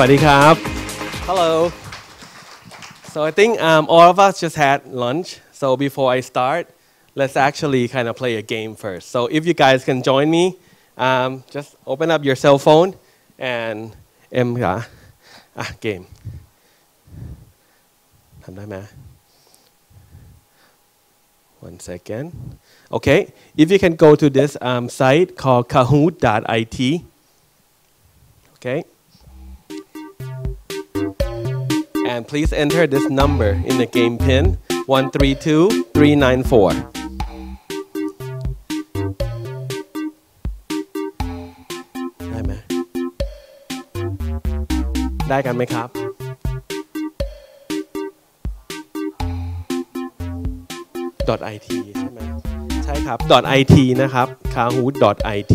วัสดีครับ Hello so I think um, all of us just had lunch so before I start let's actually kind of play a game first so if you guys can join me um, just open up your cell phone and เอ็มค่ะอ่ะเกมทำได้ไหม one second okay if you can go to this um, site called kahoot.it okay And please enter this number in the game pin 132394ได้ไหมได้กันไหมครับ .it ใช่ไหมใช่ครับ .it นะครับ kahoot .it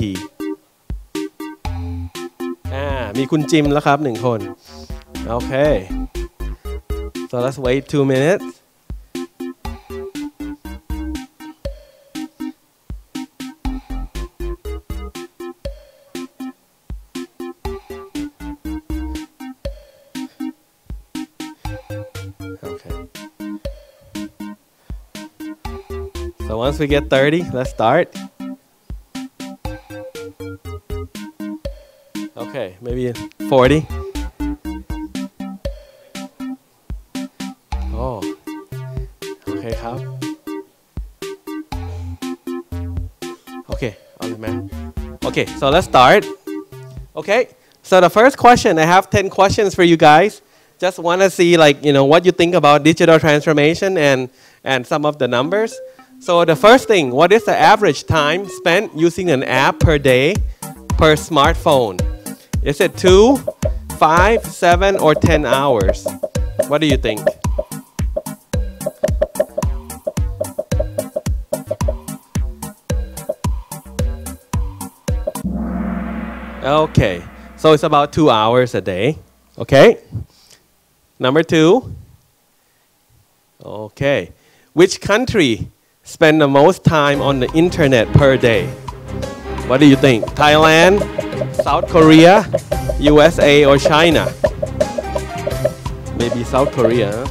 อ่า มีคุณจิมแล้วครับหนึ่งคน โอเค so let's wait two minutes Okay. So once we get 30, let's start. Okay, maybe 40. Okay, so let's start. Okay, so the first question, I have 10 questions for you guys. Just want to see like, you know, what you think about digital transformation and, and some of the numbers. So the first thing, what is the average time spent using an app per day per smartphone? Is it two, five, seven, or 10 hours? What do you think? Okay, so it's about two hours a day. Okay. Number two. Okay. Which country spend the most time on the internet per day? What do you think? Thailand, South Korea, USA, or China? Maybe South Korea.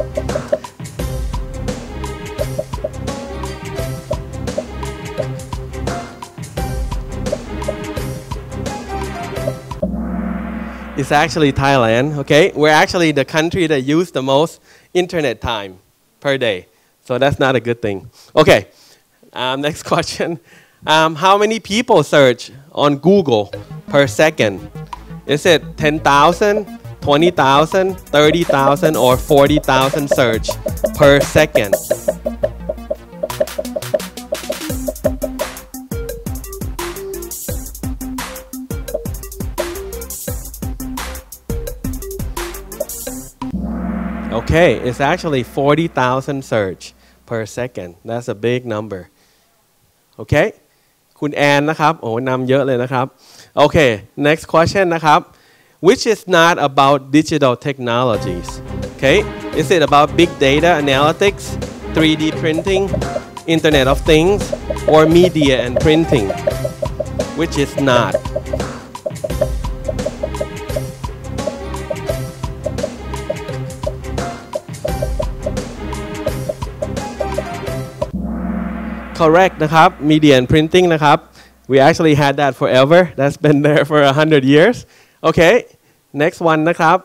It's actually Thailand, okay? We're actually the country that use the most internet time per day. So that's not a good thing. Okay, um, next question. Um, how many people search on Google per second? Is it 10,000, 20,000, 30,000, or 40,000 search per second? Okay, it's actually 40,000 search per second. That's a big number. Okay คุณแอนนะครับ โอ้นำเยอะเลยนะครับ Okay next question นะครับ which is not about digital technologies Okay is it about big data analytics 3D printing Internet of Things or media and printing which is not correct นะครับ media and printing นะครับ we actually had that forever that's been there for 100 years okay next one นะครับ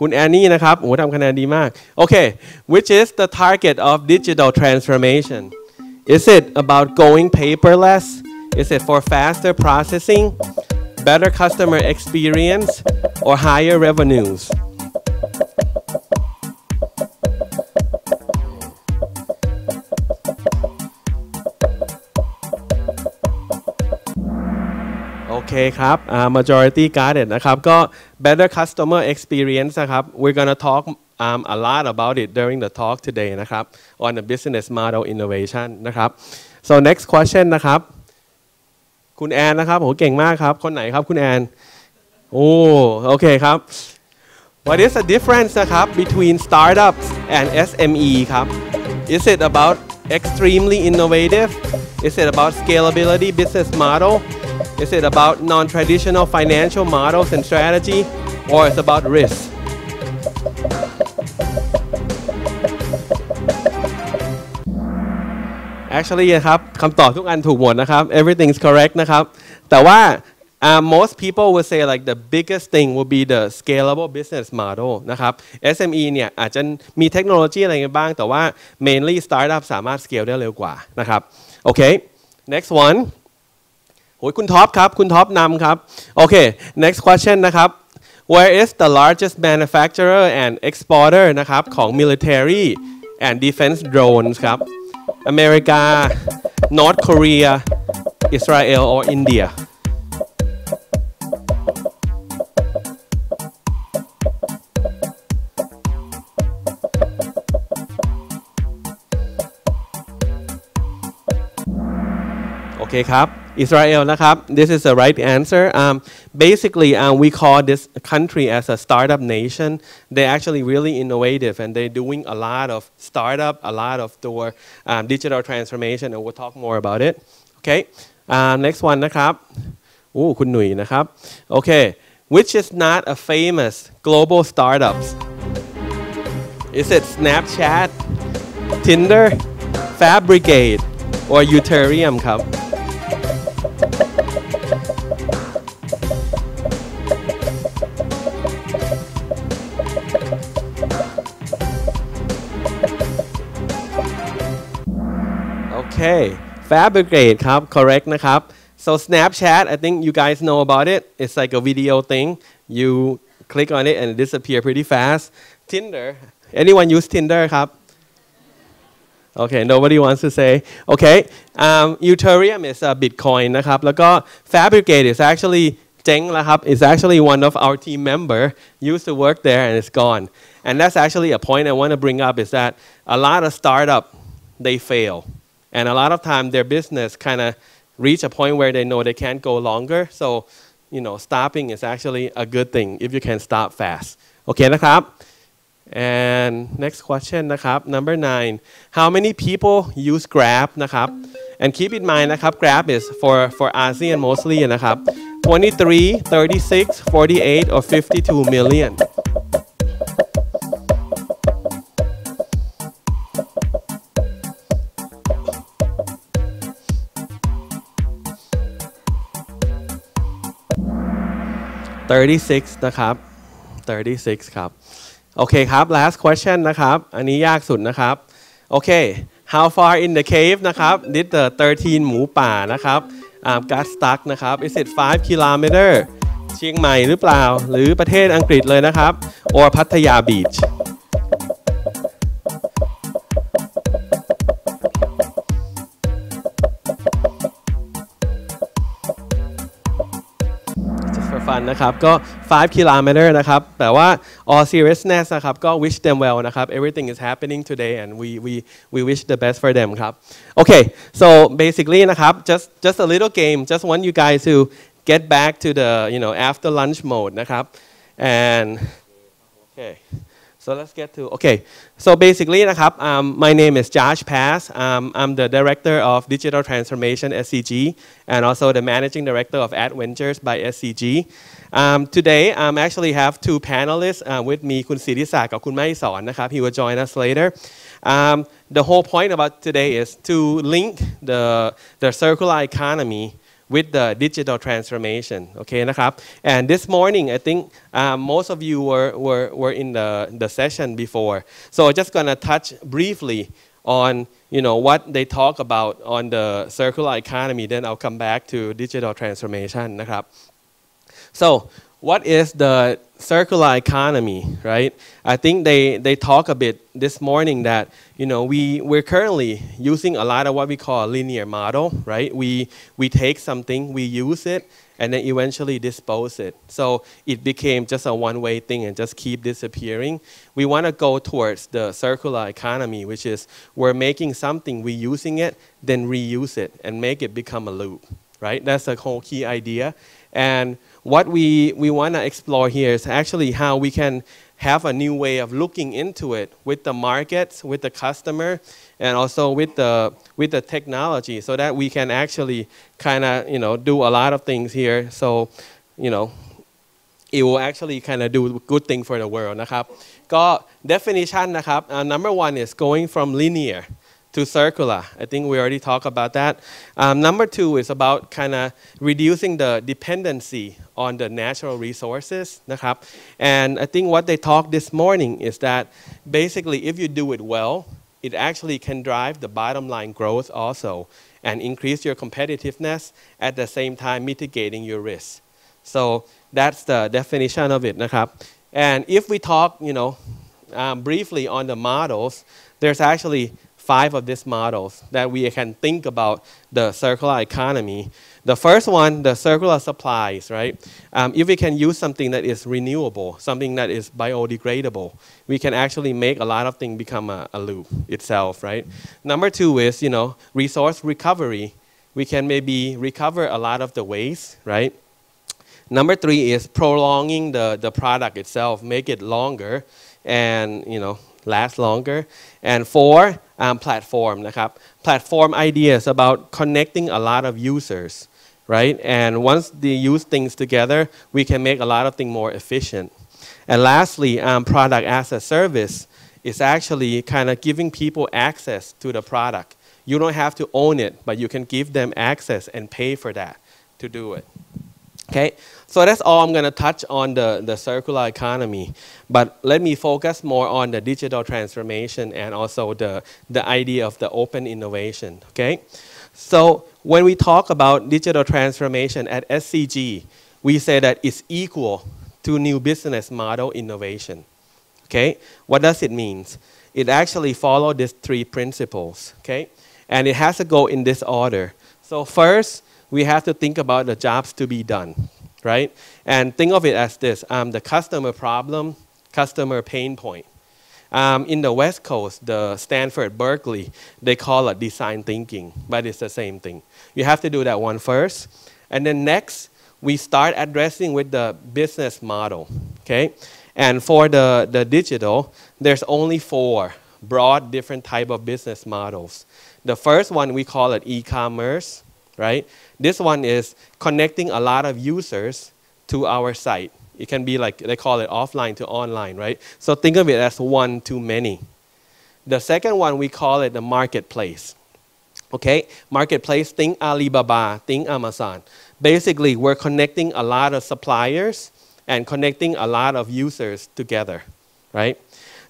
คุณแอนนี่นะครับ โอ้โหทำคะแนนดีมาก okay which is the target of digital transformation is it about going paperless is it for faster processing better customer experience or higher revenues เคครับอ่า majority guarded นะครับ ก็ better customer experience นะครับ we're gonna talk um, a lot about it during the talk today นะครับ on the business model innovation นะครับ so next question นะครับ คุณแอนนะครับโหเก่งมากครับ คนไหนครับคุณแอน โอ้โอเคครับ What is the difference นะครับ between startups and SME ครับ Is it about extremely innovative Is it about scalability business model Is it about non-traditional financial models and strategy or it's about risk? Actually นะครับคำตอบทุกอันถูกหมดนะครับ everything's correct นะครับ แต่ว่า uh, most people would say like the biggest thing will be the scalable business model นะครับ SME เนี่ยอาจจะมีเทคโนโลยีอะไรกันบ้าง แต่ว่า mainly startup สามารถ scale ได้เร็วกว่านะครับ โอเค next one โอ้ยคุณท็อปครับ คุณท็อปนำครับ โอเค next question นะครับ where is the largest manufacturer and exporter นะครับของ military and defense drones ครับ อเมริกา North Korea Israel or India Okay, Israel, nakap. This is the right answer. Um, basically, um, we call this country as a startup nation. They're actually really innovative, and they're doing a lot of startup, a lot of their um, digital transformation, and we'll talk more about it. Okay. Uh, next one, nakap. Oh, kun. Okay. Which is not a famous global startups? Is it Snapchat, Tinder, Fabricate, or Ethereum, cup? Okay Fabricate ครับ correct นะครับ so Snapchat I think you guys know about it it's like a video thing you click on it and it disappear pretty fast Tinder anyone use Tinder ครับ Okay nobody wants to say okay um, Ethereum is a Bitcoin นะครับ แล้วก็ Fabricate is actually เจ๊งแล้วครับ is actually one of our team member used to work there and it's gone and that's actually a point I want to bring up is that a lot of startup they fail and a lot of time their business kind of reach a point where they know they can't go longer so you know stopping is actually a good thing if you can stop fast โอเคนะครับ and next question นะครับ number nine how many people use Grab นะครับ and keep in mind นะครับ Grab is for for ASEAN mostly นะครับ 23 36 48 or 52 36 นะครับ 36 ครับ โอเคครับ last question นะครับ อันนี้ยากสุดนะครับ โอเค how far in the cave นะครับ did the 13 หมูป่านะครับ um, got stuck นะครับ is it 5 kilometer เชียงใหม่หรือเปล่า หรือประเทศอังกฤษเลยนะครับ or พัทยาบีช fun นะครับ ก็ 5 kilometer นะครับ แต่ว่า all seriousness นะครับ ก็ wish them well นะครับ everything is happening today and we we we wish the best for them ครับ okay so basically นะครับ just just a little game just want you guys to get back to the you know after lunch mode นะครับ and okay so let's get to, okay. So basically, um, my name is Josh Pas. Um, I'm the Director of Digital Transformation at SCG and also the Managing Director of AddVentures by SCG. Um, today, um, I actually have two panelists uh, with me, Kun Sittisak and Kun Mahisorn. He will join us later. Um, the whole point about today is to link the, the circular economy with the digital transformation. Okay. And this morning, I think uh, most of you were, were, were in the, the session before. So I'm just going to touch briefly on you know, what they talk about on the circular economy. Then I'll come back to digital transformation. Nakap. So what is the circular economy, right? I think they, they talk a bit this morning that, you know, we, we're currently using a lot of what we call a linear model, right? We, we take something, we use it, and then eventually dispose it. So it became just a one-way thing and just keep disappearing. We want to go towards the circular economy, which is we're making something, we're using it, then reuse it and make it become a loop, right? That's the whole key idea. And what we, we want to explore here is actually how we can have a new way of looking into it with the markets, with the customer, and also with the, with the technology so that we can actually kind of, you know, do a lot of things here. So, you know, it will actually kind of do good thing for the world นะครับก็ definition นะครับ uh, number one is going from linear to circular I think we already talked about that um, number two is about kind of reducing the dependency on the natural resources นะครับ and I think what they talked this morning is that basically if you do it well it actually can drive the bottom line growth also and increase your competitiveness at the same time mitigating your risk so that's the definition of it นะครับ and if we talk you know um, briefly on the models there's actually five of these models that we can think about the circular economy. The first one, the circular supplies, right? Um, if we can use something that is renewable, something that is biodegradable, we can actually make a lot of things become a, a loop itself, right? Number two is, you know, resource recovery. We can maybe recover a lot of the waste, right? Number three is prolonging the, the product itself, make it longer and, you know, last longer. And four, um, platform นะครับ platform ideas about connecting a lot of users right and once they use things together we can make a lot of things more efficient and lastly um, product as a service is actually kind of giving people access to the product you don't have to own it but you can give them access and pay for that to do it Okay, so that's all I'm going to touch on the, the circular economy. But let me focus more on the digital transformation and also the, the idea of the open innovation. Okay, so when we talk about digital transformation at SCG, we say that it's equal to new business model innovation. Okay, what does it mean? It actually follows these three principles. Okay, and it has to go in this order. So first, we have to think about the jobs to be done, right? And think of it as this um, the customer problem, customer pain point. Um, in the West Coast, the Stanford, Berkeley, they call it design thinking, but it's the same thing. You have to do that one first. And then next, we start addressing with the business model, okay? And for the, the digital, there's only four broad different type of business models. The first one, we call it e-commerce, right? This one is connecting a lot of users to our site. It can be like they call it offline to online, right? So think of it as one too many. The second one, we call it the marketplace. Okay, marketplace, think Alibaba, think Amazon. Basically, we're connecting a lot of suppliers and connecting a lot of users together, right?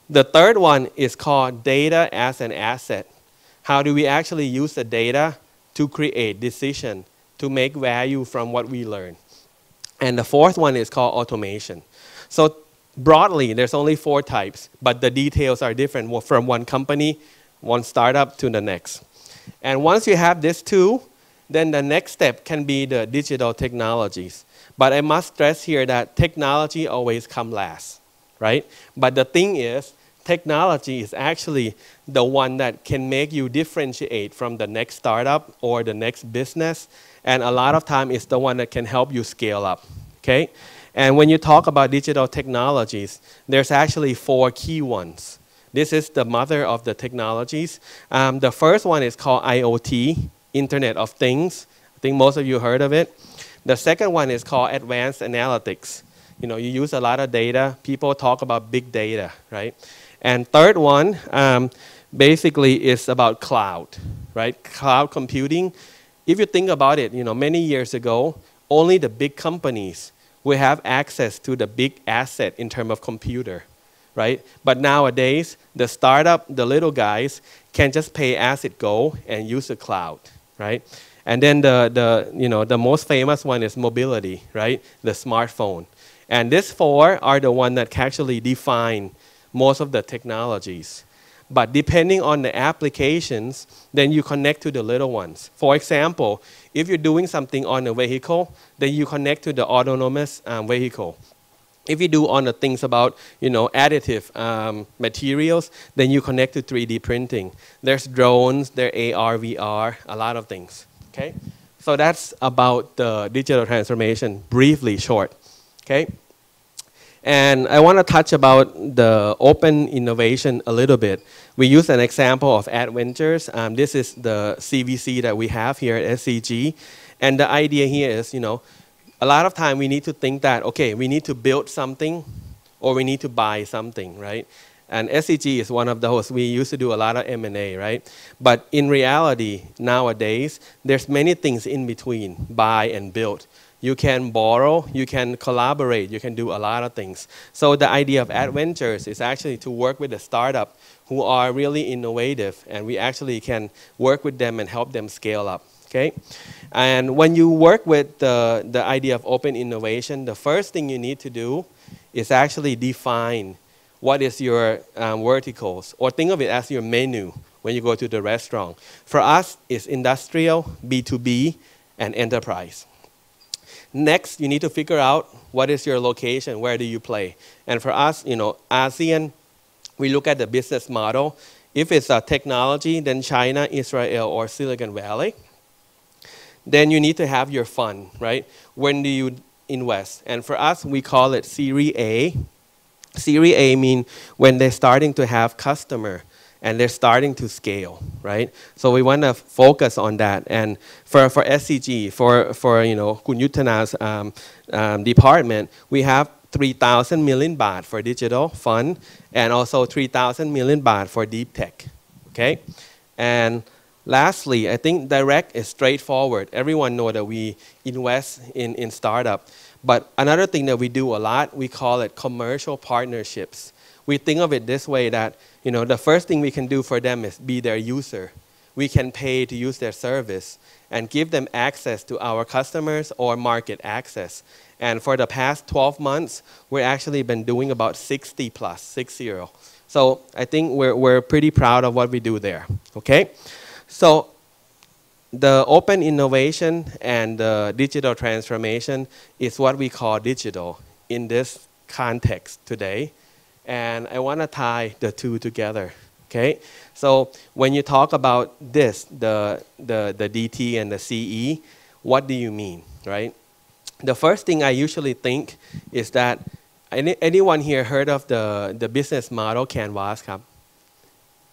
The third one is called data as an asset. How do we actually use the data to create decision, to make value from what we learn. And the fourth one is called automation. So broadly, there's only four types, but the details are different from one company, one startup to the next. And once you have this two, then the next step can be the digital technologies. But I must stress here that technology always come last, right? But the thing is, technology is actually the one that can make you differentiate from the next startup or the next business. And a lot of time it's the one that can help you scale up. Okay? And when you talk about digital technologies, there's actually four key ones. This is the mother of the technologies. Um, the first one is called IoT, Internet of Things. I think most of you heard of it. The second one is called advanced analytics. You know, you use a lot of data. People talk about big data, right? And third one, um, basically is about cloud, right? Cloud computing. If you think about it, you know, many years ago, only the big companies will have access to the big asset in terms of computer, right? But nowadays, the startup, the little guys, can just pay as it go and use the cloud, right? And then the, the, you know, the most famous one is mobility, right? The smartphone. And these four are the one that actually define most of the technologies. But depending on the applications, then you connect to the little ones. For example, if you're doing something on a vehicle, then you connect to the autonomous um, vehicle. If you do on the things about you know additive um, materials, then you connect to 3D printing. There's drones, there AR, VR, a lot of things. Okay, so that's about the digital transformation, briefly, short. Okay. And I want to touch about the open innovation a little bit. We use an example of AddVentures. Um, this is the CVC that we have here at SCG. And the idea here is, you know, a lot of time we need to think that, okay, we need to build something or we need to buy something, right? And SCG is one of those. We used to do a lot of M&A, right? But in reality, nowadays, there's many things in between buy and build. You can borrow, you can collaborate, you can do a lot of things. So the idea of AddVentures is actually to work with a startup who are really innovative, and we actually can work with them and help them scale up. Okay, and when you work with the, the idea of open innovation, the first thing you need to do is actually define what is your um, verticals, or think of it as your menu when you go to the restaurant. For us, it's industrial, B2B, and enterprise. Next, you need to figure out what is your location, where do you play. And for us, you know, ASEAN, we look at the business model. If it's a technology, then China, Israel, or Silicon Valley. Then you need to have your fund, right? When do you invest? And for us, we call it Series A, Series A mean when they're starting to have customer and they're starting to scale, right? So we want to focus on that. And for, for SCG, for, for you know, Kunyutana's um, um, department, we have 3,000 million baht for digital fund and also 3,000 million baht for deep tech, okay? And lastly, I think direct is straightforward. Everyone know that we invest in, in startup. But another thing that we do a lot, we call it commercial partnerships. We think of it this way that, you know, the first thing we can do for them is be their user. We can pay to use their service and give them access to our customers or market access. And for the past 12 months, we've actually been doing about 60 plus, 60. So I think we're, we're pretty proud of what we do there, okay? So the open innovation and the digital transformation is what we call digital in this context today. And I want to tie the two together. Okay? So when you talk about this, the, the, the DT and the CE, what do you mean, right? The first thing I usually think is that any, anyone here heard of the, the business model canvas?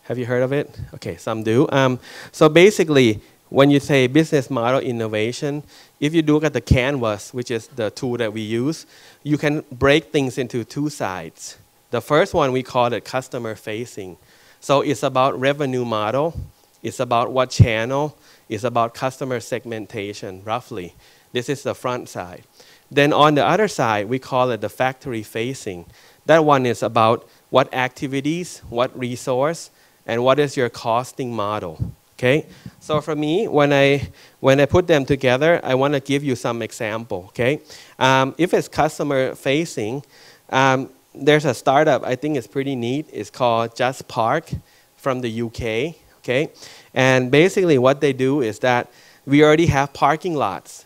Have you heard of it? Okay, some do. Um, so basically, when you say business model innovation, if you look at the canvas, which is the tool that we use, you can break things into two sides. The first one we call it customer facing. So it's about revenue model, it's about what channel, it's about customer segmentation, roughly. This is the front side. Then on the other side, we call it the factory facing. That one is about what activities, what resource, and what is your costing model. Okay, so for me, when I when I put them together, I want to give you some example. Okay, um, if it's customer facing, um, there's a startup I think is pretty neat. It's called JustPark from the UK. Okay, and basically what they do is that we already have parking lots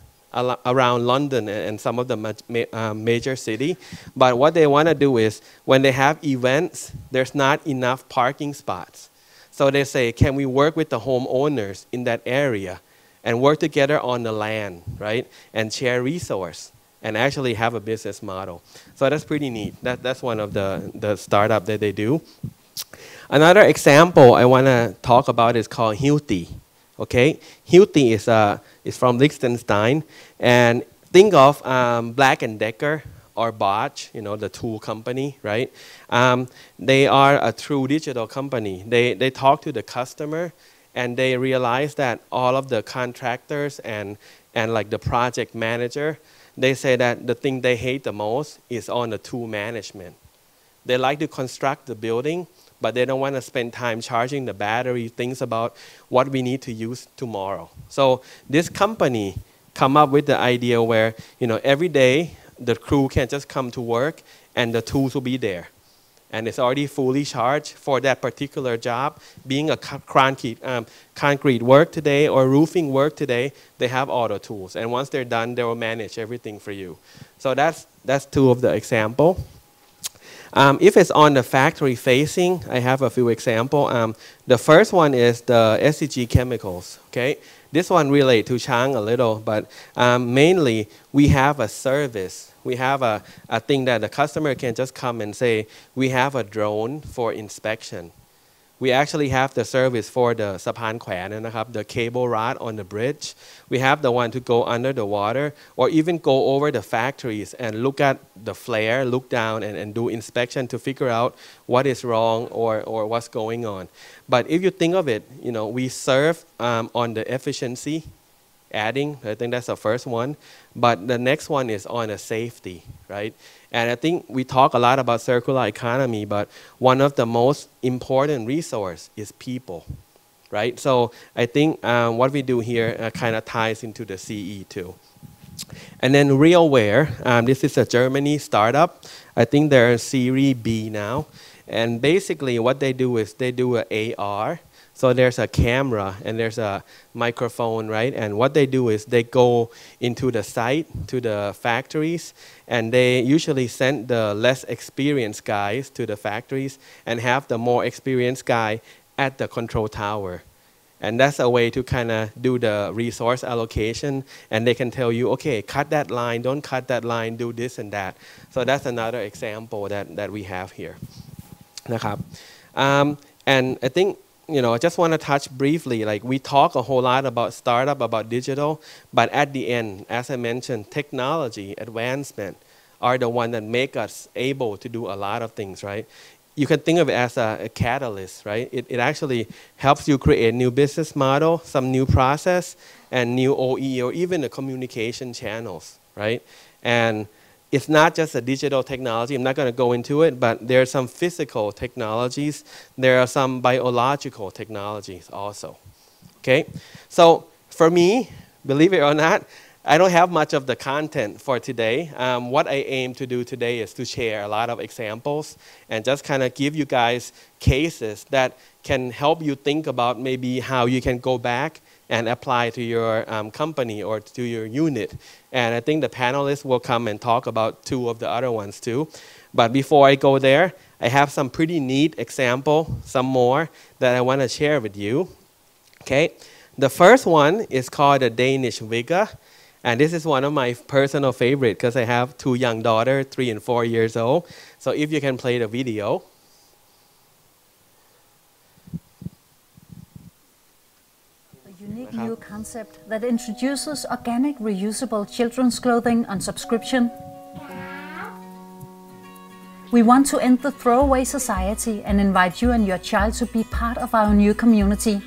around London and some of the ma- uh, major city. But what they want to do is when they have events, there's not enough parking spots. So they say, can we work with the homeowners in that area and work together on the land, right? And share resource and actually have a business model. So that's pretty neat. That, that's one of the, the startup that they do. Another example I want to talk about is called Hilti. Okay, Hilti is, uh, is from Liechtenstein, and think of um, Black and Decker or Bosch, you know, the tool company, right? Um, they are a true digital company. They, they talk to the customer and they realize that all of the contractors and, and like the project manager, they say that the thing they hate the most is on the tool management. They like to construct the building, but they don't want to spend time charging the battery, things about what we need to use tomorrow. So this company come up with the idea where, you know, every day the crew can just come to work and the tools will be there. And it's already fully charged for that particular job. Being a concrete, um, concrete work today or roofing work today, they have the tools. And once they're done, they will manage everything for you. So that's, that's two of the example. Um, if it's on the factory facing, I have a few example. Um, the first one is the SCG chemicals. Okay, this one relate to Chang a little, but um, mainly we have a service. We have a, a thing that the customer can just come and say, we have a drone for inspection. We actually have the service for the Sapan Kwan, the cable rod on the bridge. We have the one to go under the water or even go over the factories and look at the flare, look down and, and do inspection to figure out what is wrong or, or what's going on. But if you think of it, you know, we serve um, on the efficiency adding. I think that's the first one. But the next one is on the safety, right? And I think we talk a lot about circular economy, but one of the most important resource is people, right? So I think um, what we do here uh, kind of ties into the CE too. And then RealWear, um, this is a Germany startup. I think they're Series B now. And basically what they do is they do a AR. So there's a camera and there's a microphone, right? And what they do is they go into the site, to the factories, and they usually send the less experienced guys to the factories and have the more experienced guy at the control tower. And that's a way to kind of do the resource allocation. And they can tell you, okay, cut that line, don't cut that line, do this and that. So that's another example that, that we have here. Um, and I think you know I just want to touch briefly like we talk a whole lot about startup about digital but at the end as I mentioned technology advancement are the one that make us able to do a lot of things right? You can think of it as a, a catalyst right? It, it actually helps you create a new business model some new process and new OE or even the communication channels right? And it's not just a digital technology. I'm not going to go into it, but there are some physical technologies. There are some biological technologies also. Okay? So for me, believe it or not, I don't have much of the content for today. Um, what I aim to do today is to share a lot of examples and just kind of give you guys cases that can help you think about maybe how you can go back and apply to your um, company or to your unit. And I think the panelists will come and talk about two of the other ones too. But before I go there, I have some pretty neat example, some more that I want to share with you. Okay, the first one is called the Danish Vigga. And this is one of my personal favorite because I have two young daughters, three and four years old. So if you can play the video. New concept that introduces organic reusable children's clothing on subscription. We want to end the throwaway society and invite you and your child to be part of our new community.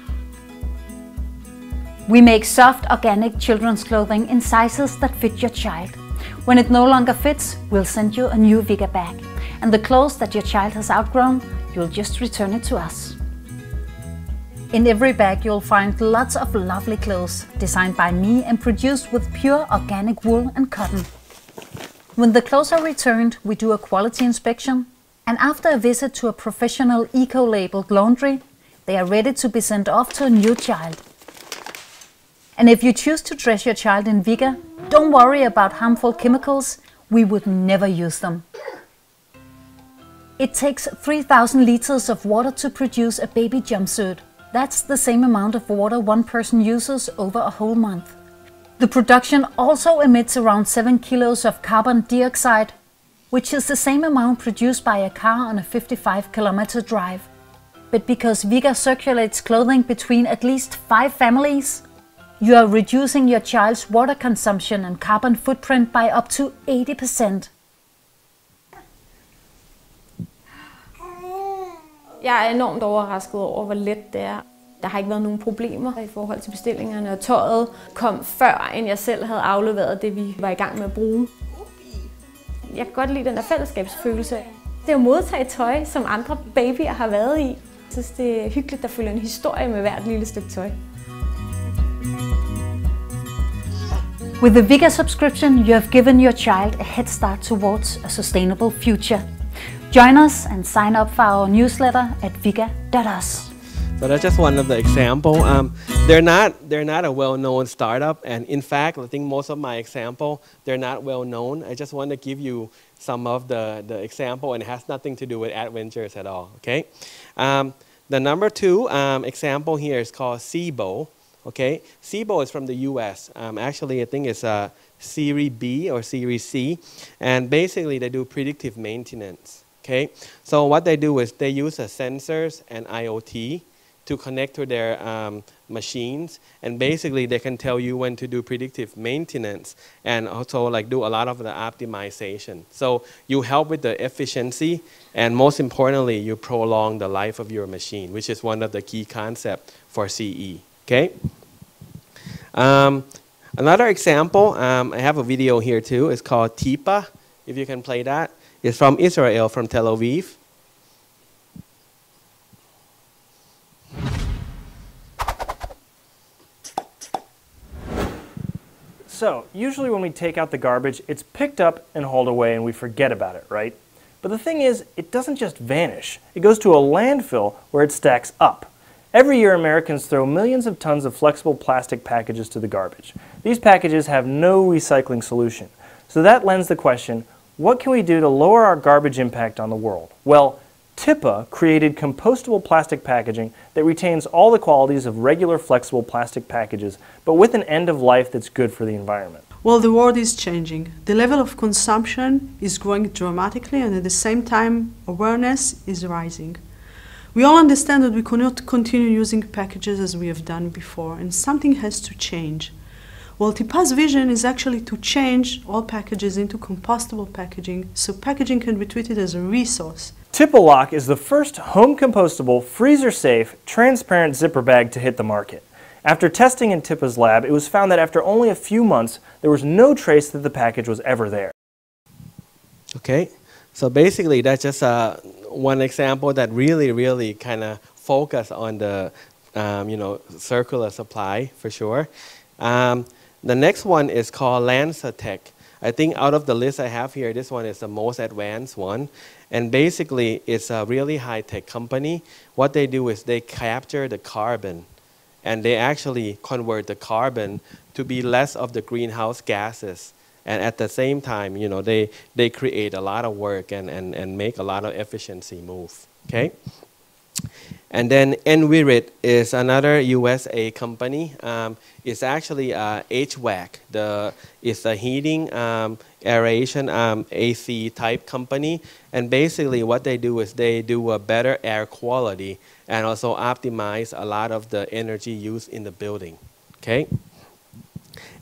We make soft organic children's clothing in sizes that fit your child. When it no longer fits, we'll send you a new Vigga bag. And the clothes that your child has outgrown, you'll just return it to us. In every bag you'll find lots of lovely clothes designed by me and produced with pure organic wool and cotton. When the clothes are returned, we do a quality inspection and after a visit to a professional eco-labeled laundry, they are ready to be sent off to a new child. And if you choose to dress your child in Vigga, don't worry about harmful chemicals, we would never use them. It takes 3000 liters of water to produce a baby jumpsuit. That's the same amount of water one person uses over a whole month. The production also emits around 7 kilos of carbon dioxide, which is the same amount produced by a car on a 55 kilometer drive. But because Vigga circulates clothing between at least 5 families, you are reducing your child's water consumption and carbon footprint by up to 80%. Jeg er enormt overrasket over, hvor let det er. Der har ikke været nogen problemer i forhold til bestillingerne, og tøjet kom før, end jeg selv havde afleveret det, vi var i gang med at bruge. Jeg kan godt lide den der fællesskabsfølelse. Det er at modtage tøj, som andre babyer har været i. Jeg synes, det er hyggeligt, der følger en historie med hvert lille stykke tøj. With the Vega subscription, you have given your child a head start towards a sustainable future. Join us and sign up for our newsletter at vigga.us. So that's just one of the example. Um, they're not they're not a well-known startup, and in fact, I think most of my example they're not well known. I just want to give you some of the the example, and it has nothing to do with AddVentures at all. Okay, um, the number two um, example here is called SIBO. Okay, SIBO is from the U.S. Um, actually, I think it's a Series B or Series C, and basically they do predictive maintenance. Okay, so what they do is they use the sensors and IoT to connect to their um, machines, and basically they can tell you when to do predictive maintenance and also like do a lot of the optimization. So you help with the efficiency, and most importantly, you prolong the life of your machine, which is one of the key concepts for CE. Okay. Um, another example, um, I have a video here too. It's called TIPA. If you can play that. It's from Israel, from Tel Aviv. So, usually when we take out the garbage, it's picked up and hauled away and we forget about it, right? But the thing is, it doesn't just vanish. It goes to a landfill where it stacks up. Every year, Americans throw millions of tons of flexible plastic packages to the garbage. These packages have no recycling solution. So that lends the question, what can we do to lower our garbage impact on the world? Well, TIPA created compostable plastic packaging that retains all the qualities of regular flexible plastic packages, but with an end of life that's good for the environment. Well, the world is changing. The level of consumption is growing dramatically, and at the same time, awareness is rising. We all understand that we cannot continue using packages as we have done before, and something has to change. Well, TIPA's vision is actually to change all packages into compostable packaging so packaging can be treated as a resource. Tipalock is the first home compostable, freezer safe, transparent zipper bag to hit the market. After testing in TIPA's lab, it was found that after only a few months, there was no trace that the package was ever there. Okay, so basically that's just uh, one example that really, really kind of focus on the, um, you know, circular supply for sure. Um, the next one is called LanzaTech. I think out of the list I have here, this one is the most advanced one. And basically, it's a really high tech company. What they do is they capture the carbon and they actually convert the carbon to be less of the greenhouse gases. And at the same time, you know, they, they create a lot of work and, and, and make a lot of efficiency move. Okay? And then enVerid is another USA company. Um, it's actually uh, HVAC. The, it's a heating, um, aeration, um, AC type company. And basically what they do is they do a better air quality and also optimize a lot of the energy used in the building. Okay?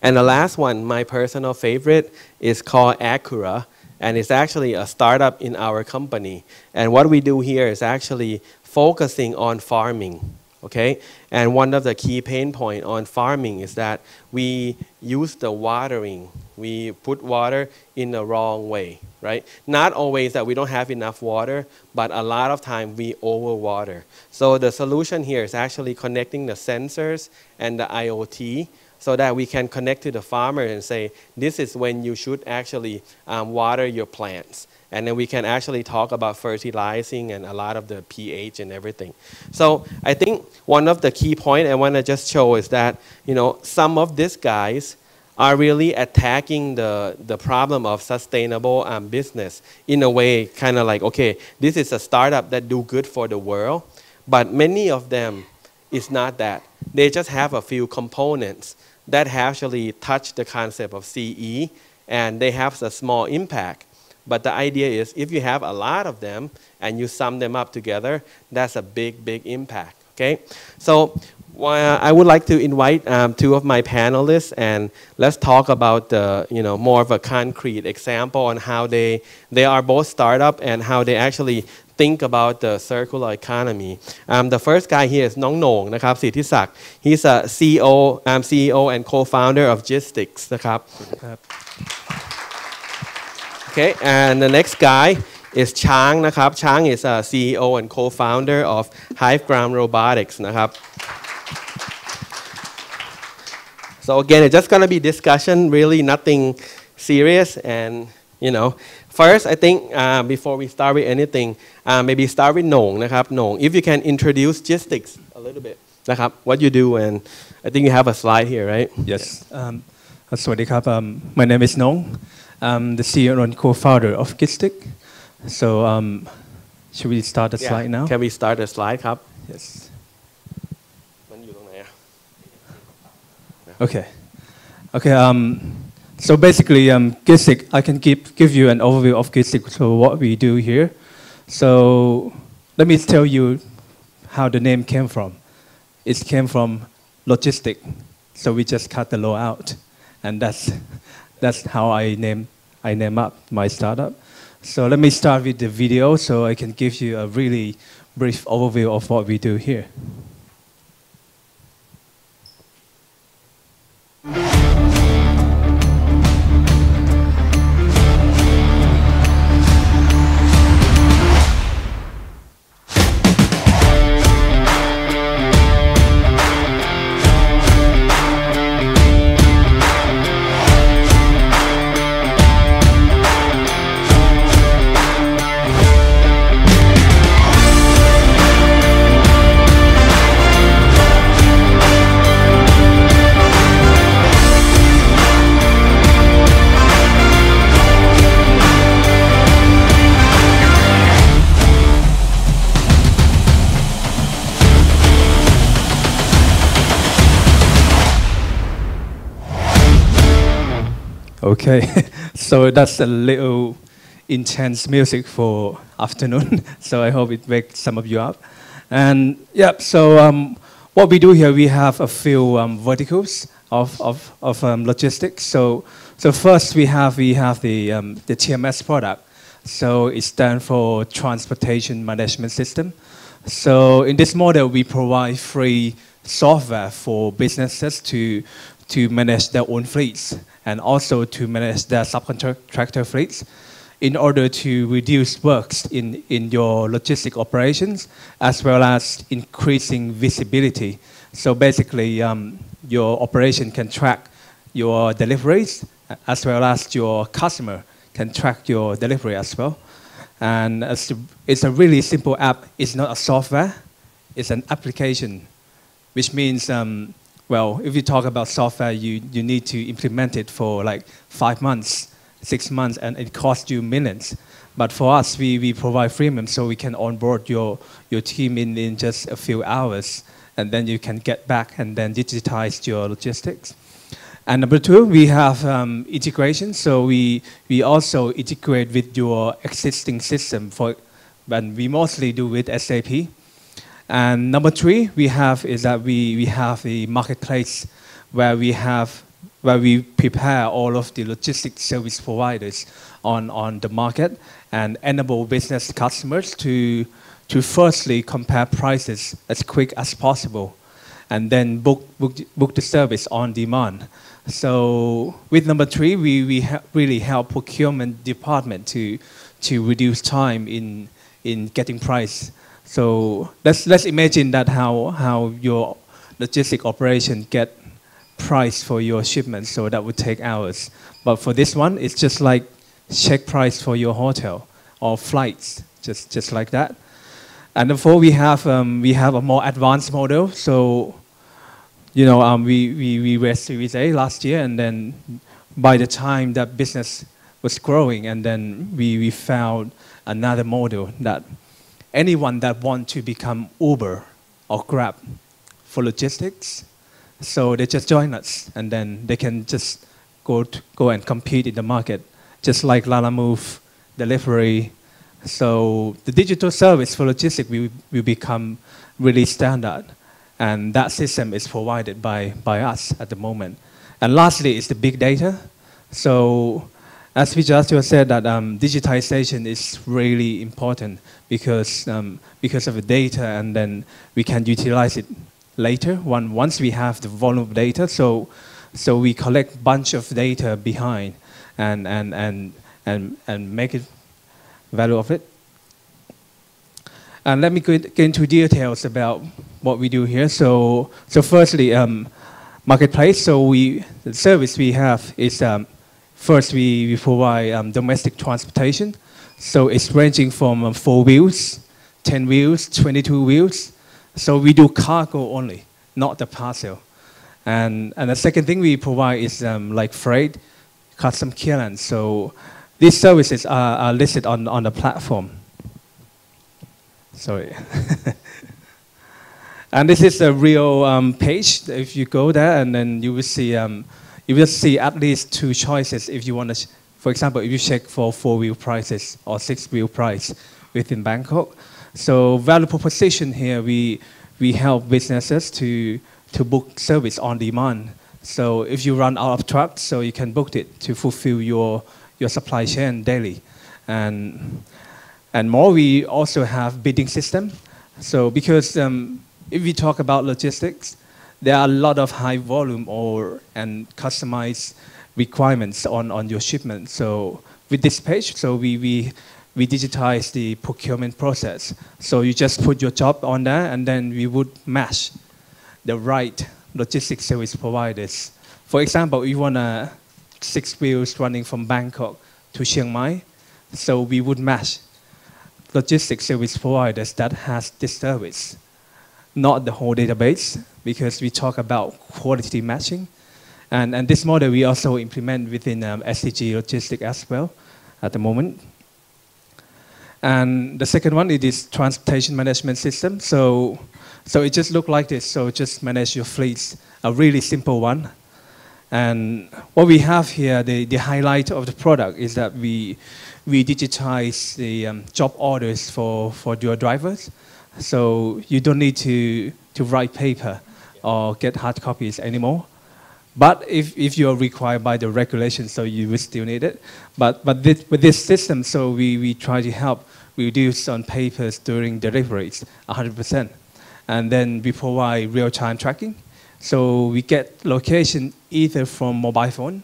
And the last one, my personal favorite, is called Acura. And it's actually a startup in our company. And what we do here is actually focusing on farming. Okay, and one of the key pain point on farming is that we use the watering. We put water in the wrong way, right? Not always that we don't have enough water, but a lot of time we overwater. So the solution here is actually connecting the sensors and the IoT so that we can connect to the farmer and say, this is when you should actually um, water your plants. And then we can actually talk about fertilizing and a lot of the pH and everything. So I think one of the key points I want to just show is that, you know, some of these guys are really attacking the, the problem of sustainable um, business in a way kind of like, okay, this is a startup that do good for the world, but many of them is not that. They just have a few components that actually touch the concept of CE and they have a small impact. But the idea is if you have a lot of them and you sum them up together, that's a big, big impact. Okay? So well, I would like to invite um, two of my panelists and let's talk about the, you know, more of a concrete example on how they, they are both startup and how they actually think about the circular economy. Um, the first guy here is Nong Nong นะครับสิทธิศักดิ์ He's a CEO um, CEO and co-founder of GIZTIX Okay and the next guy is Chang Chang is a CEO and co-founder of HG Robotics So again, it's just gonna be discussion, really nothing serious, and you know, First, I think uh, before we start with anything, uh, maybe start with Nong. นะครับ Nong, if you can introduce logistics a little bit, นะครับ what you do, and I think you have a slide here, right? Yes. Um, uh, สวัสดีครับ um, my name is Nong. I'm the CEO and co-founder of GIZTIX. So um, should we start the yeah. slide now? Can we start the slide, ครับ Yes. มันอยู่ตรงไหนอะ Okay. Okay. Um, so basically, um, GIZTIX, I can give, give you an overview of GIZTIX, so what we do here. So let me tell you how the name came from. It came from logistic. So we just cut the law out. And that's, that's how I name, I name up my startup. So let me start with the video so I can give you a really brief overview of what we do here. Okay, so that's a little intense music for afternoon. so I hope it wakes some of you up. And yeah, so um, what we do here, we have a few um, verticals of, of, of um, logistics. So, so first we have, we have the, um, the TMS product. So it stands for Transportation Management System. So in this model, we provide free software for businesses to, to manage their own fleets and also to manage their subcontractor fleets in order to reduce works in, in your logistic operations as well as increasing visibility. So basically, um, your operation can track your deliveries as well as your customer can track your delivery as well. And it's a really simple app. It's not a software, it's an application, which means um, well, if you talk about software, you, you need to implement it for like five months, six months, and it costs you millions. But for us, we, we provide freemium so we can onboard your, your team in, in just a few hours, and then you can get back and then digitize your logistics. And number two, we have um, integration. So we, we also integrate with your existing system, for, and we mostly do with SAP. And number three, we have is that we, we have the marketplace where we have where we prepare all of the logistics service providers on, on the market and enable business customers to, to firstly compare prices as quick as possible and then book, book, book the service on demand. So with number three, we, we really help procurement department to, to reduce time in, in getting price so let's, let's imagine that how, how your logistic operation get price for your shipment, so that would take hours. But for this one, it's just like check price for your hotel or flights, just, just like that. And therefore, we have, um, we have a more advanced model. So, you know, um, we, we, we raised Series A last year, and then by the time that business was growing, and then we, we found another model that anyone that want to become Uber or Grab for logistics. So they just join us, and then they can just go to, go and compete in the market, just like Lalamove, delivery. So the digital service for logistics will, will become really standard, and that system is provided by, by us at the moment. And lastly is the big data. So as we just said, that um, digitization is really important because, um, because of the data, and then we can utilize it later when, once we have the volume of data. So, so we collect bunch of data behind and, and, and, and, and make it value of it. And let me get into details about what we do here. So, so firstly, um, marketplace. So we, the service we have is um, First, we, we provide um, domestic transportation. So it's ranging from um, four wheels, 10 wheels, 22 wheels. So we do cargo only, not the parcel. And, and the second thing we provide is um, like freight, custom clearance. So these services are, are listed on, on the platform. Sorry. and this is a real um, page. If you go there, and then you will see um, you will see at least two choices if you want to, for example, if you check for four-wheel prices or six-wheel price, within Bangkok. So value proposition here, we, we help businesses to, to book service on demand. So if you run out of trucks, so you can book it to fulfill your, your supply chain daily. And, and more, we also have bidding system. So because um, if we talk about logistics, there are a lot of high volume or and customized requirements on, on your shipment. So with this page, so we, we, we digitize the procurement process. So you just put your job on there and then we would match the right logistics service providers. For example, you want a six wheels running from Bangkok to Chiang Mai, so we would match logistics service providers that has this service, not the whole database, because we talk about quality matching. And, and this model we also implement within um, SCG Logistics as well at the moment. And the second one, it is transportation management system. So, so it just look like this. So just manage your fleets, a really simple one. And what we have here, the, the highlight of the product is that we, we digitize the um, job orders for, for your drivers. So you don't need to, to write paper or get hard copies anymore. But if, if you're required by the regulations, so you will still need it. But, but this, with this system, so we, we try to help reduce on papers during deliveries 100%. And then we provide real-time tracking. So we get location either from mobile phone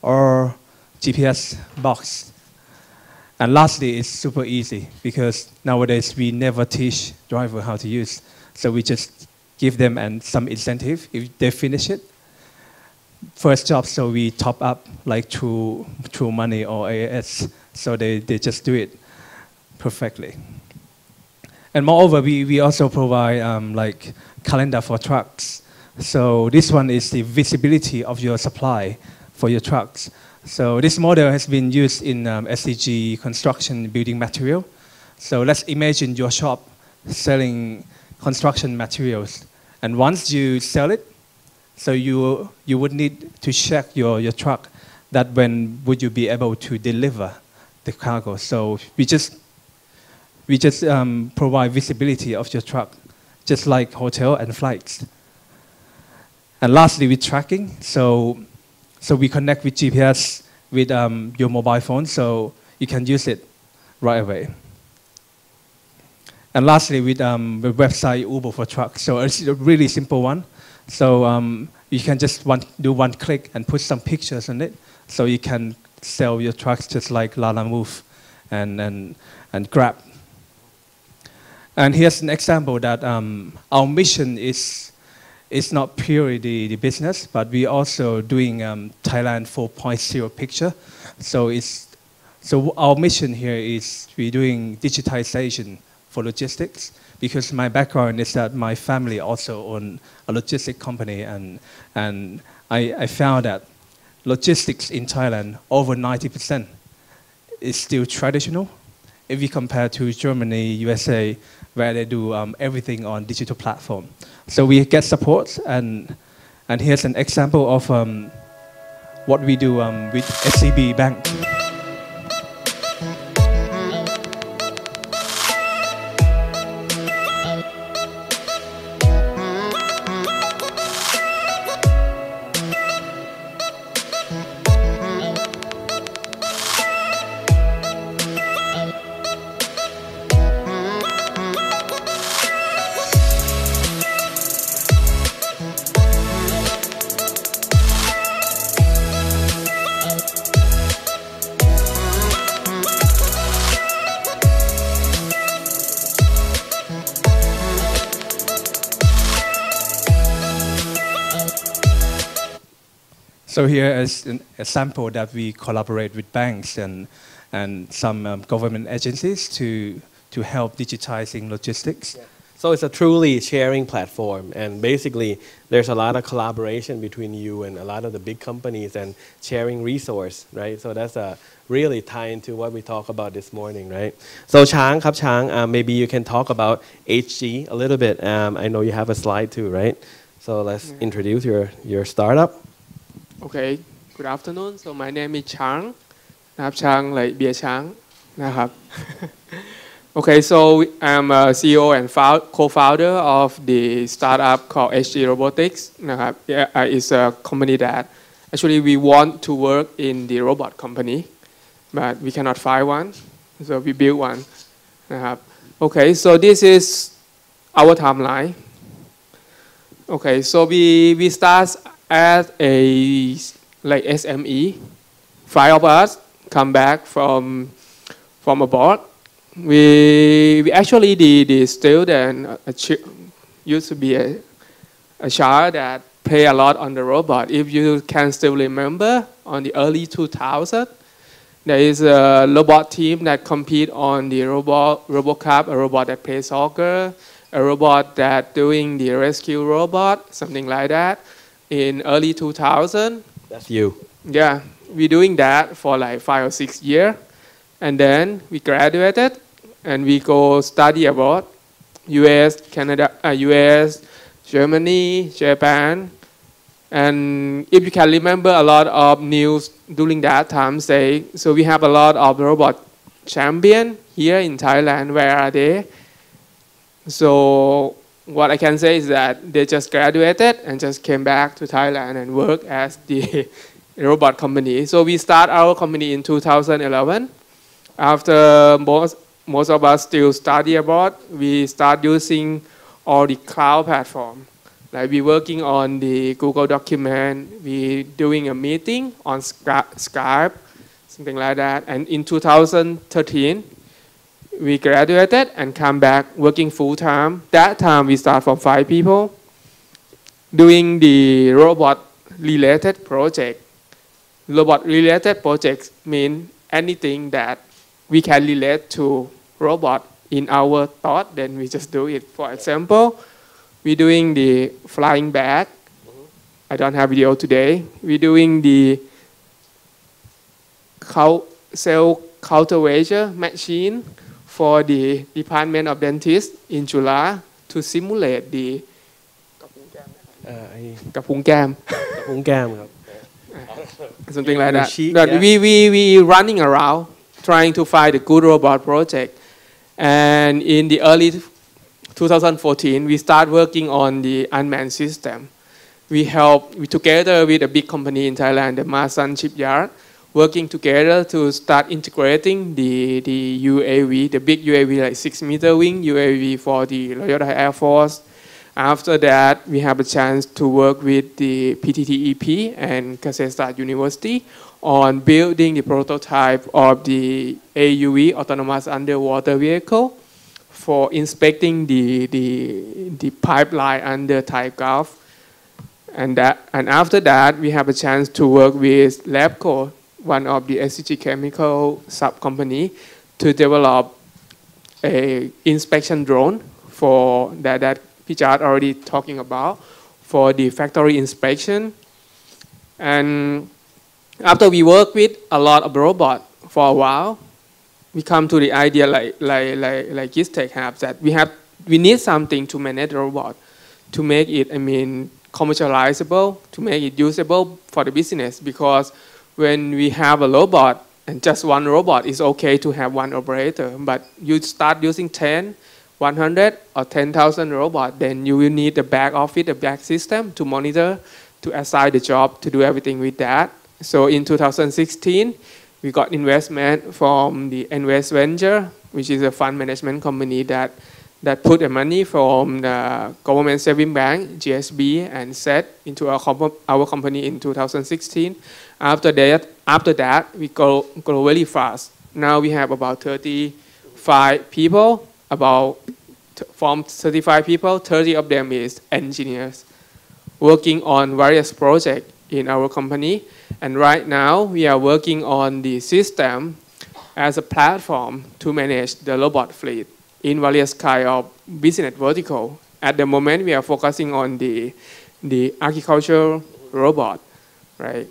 or GPS box. And lastly, it's super easy because nowadays we never teach driver how to use. So we just give them and some incentive if they finish it first job, so we top up like through through money or AAS, so they, they just do it perfectly. And moreover, we, we also provide um, like calendar for trucks. So this one is the visibility of your supply for your trucks. So this model has been used in um, SCG construction building material. So let's imagine your shop selling construction materials. And once you sell it, so you, you would need to check your, your truck that when would you be able to deliver the cargo. So we just, we just um, provide visibility of your truck, just like hotel and flights. And lastly, with tracking, so, so we connect with GPS with um, your mobile phone, so you can use it right away. And lastly, with um, the website Uber for Trucks. So it's a really simple one. So um, you can just one, do one click and put some pictures on it. So you can sell your trucks just like Lalamove and, and, and Grab. And here's an example that um, our mission is, is not purely the, the business, but we're also doing um, Thailand 4.0 picture. So, it's, so our mission here is we're doing digitization for logistics because my background is that my family also own a logistic company and, and I, I found that logistics in Thailand, over 90% is still traditional. If you compare to Germany, USA, where they do um, everything on digital platform. So we get support and, and here's an example of um, what we do um, with SCB Bank. So here is an, a sample that we collaborate with banks and, and some um, government agencies to, to help digitizing logistics. Yeah. So it's a truly sharing platform, and basically there's a lot of collaboration between you and a lot of the big companies and sharing resource, right? So that's a really tie into what we talked about this morning, right? So Chang, Kap Chang, uh, maybe you can talk about HG a little bit. Um, I know you have a slide too, right? So let's introduce your, your startup. Okay, good afternoon. So my name is Chang. Nap Chang, like beer Chang. okay, so I'm a CEO and co-founder of the startup called HG Robotics. Uh, it's a company that actually we want to work in the robot company, but we cannot find one, so we build one. Okay, so this is our timeline. Okay, so we, we start as a like SME. Five of us come back from from abroad we we actually the the student a used to be a, a child that play a lot on the robot. If you can still remember, on the early 2000, there is a robot team that compete on the robot RoboCup, a robot that plays soccer, a robot that doing the rescue robot, something like that. In early 2000, That's you. yeah, we're doing that for like five or six years, and then we graduated, and we go study abroad, U.S., Canada, uh, U.S., Germany, Japan, and if you can remember a lot of news during that time, say so we have a lot of robot champion here in Thailand. Where are they? So what I can say is that they just graduated and just came back to Thailand and work as the robot company. So we start our company in 2011. After most most of us still study abroad, we start using all the cloud platform. Like we working on the Google document, we doing a meeting on Skype, something like that. And in 2013, we graduated and come back working full time. That time we start from five people doing the robot related project. Robot related projects mean anything that we can relate to robot in our thought, then we just do it. For example, we're doing the flying bag. I don't have video today. We're doing the cell cultivator machine for the Department of Dentists in Chula to simulate the เอ่อไอ้กระพุ้งแก้ม gam. something like that. She, yeah. we, we, we running around trying to find a good robot project. And in the early 2014, we start working on the unmanned system. We help we, together with a big company in Thailand, the Marsun Shipyard working together to start integrating the, the UAV, the big UAV, like six meter wing UAV for the Thai Air Force. After that, we have a chance to work with the PTTEP and Kasetsart University on building the prototype of the AUV, Autonomous Underwater Vehicle, for inspecting the, the, the pipeline under Thai Gulf. And, that, and after that, we have a chance to work with Labco, one of the SCG Chemical sub company, to develop a inspection drone for that that Pichard already talking about for the factory inspection. And after we work with a lot of robot for a while, we come to the idea like like like like GIZTIX have that we have we need something to manage the robot to make it I mean commercializable to make it usable for the business because when we have a robot and just one robot it's okay to have one operator but you start using 10 100 or 10,000 robot then you will need the back office the back system to monitor to assign the job to do everything with that so in 2016 we got investment from the Invest Venture, which is a fund management company that that put the money from the government saving bank GSB and set into our, our company in 2016. After that, after that we go grow very fast. Now we have about 35 people. About from 35 people, 30 of them is engineers working on various projects in our company. And right now, we are working on the system as a platform to manage the robot fleet in various kind of business vertical. At the moment, we are focusing on the, the agricultural robot, right?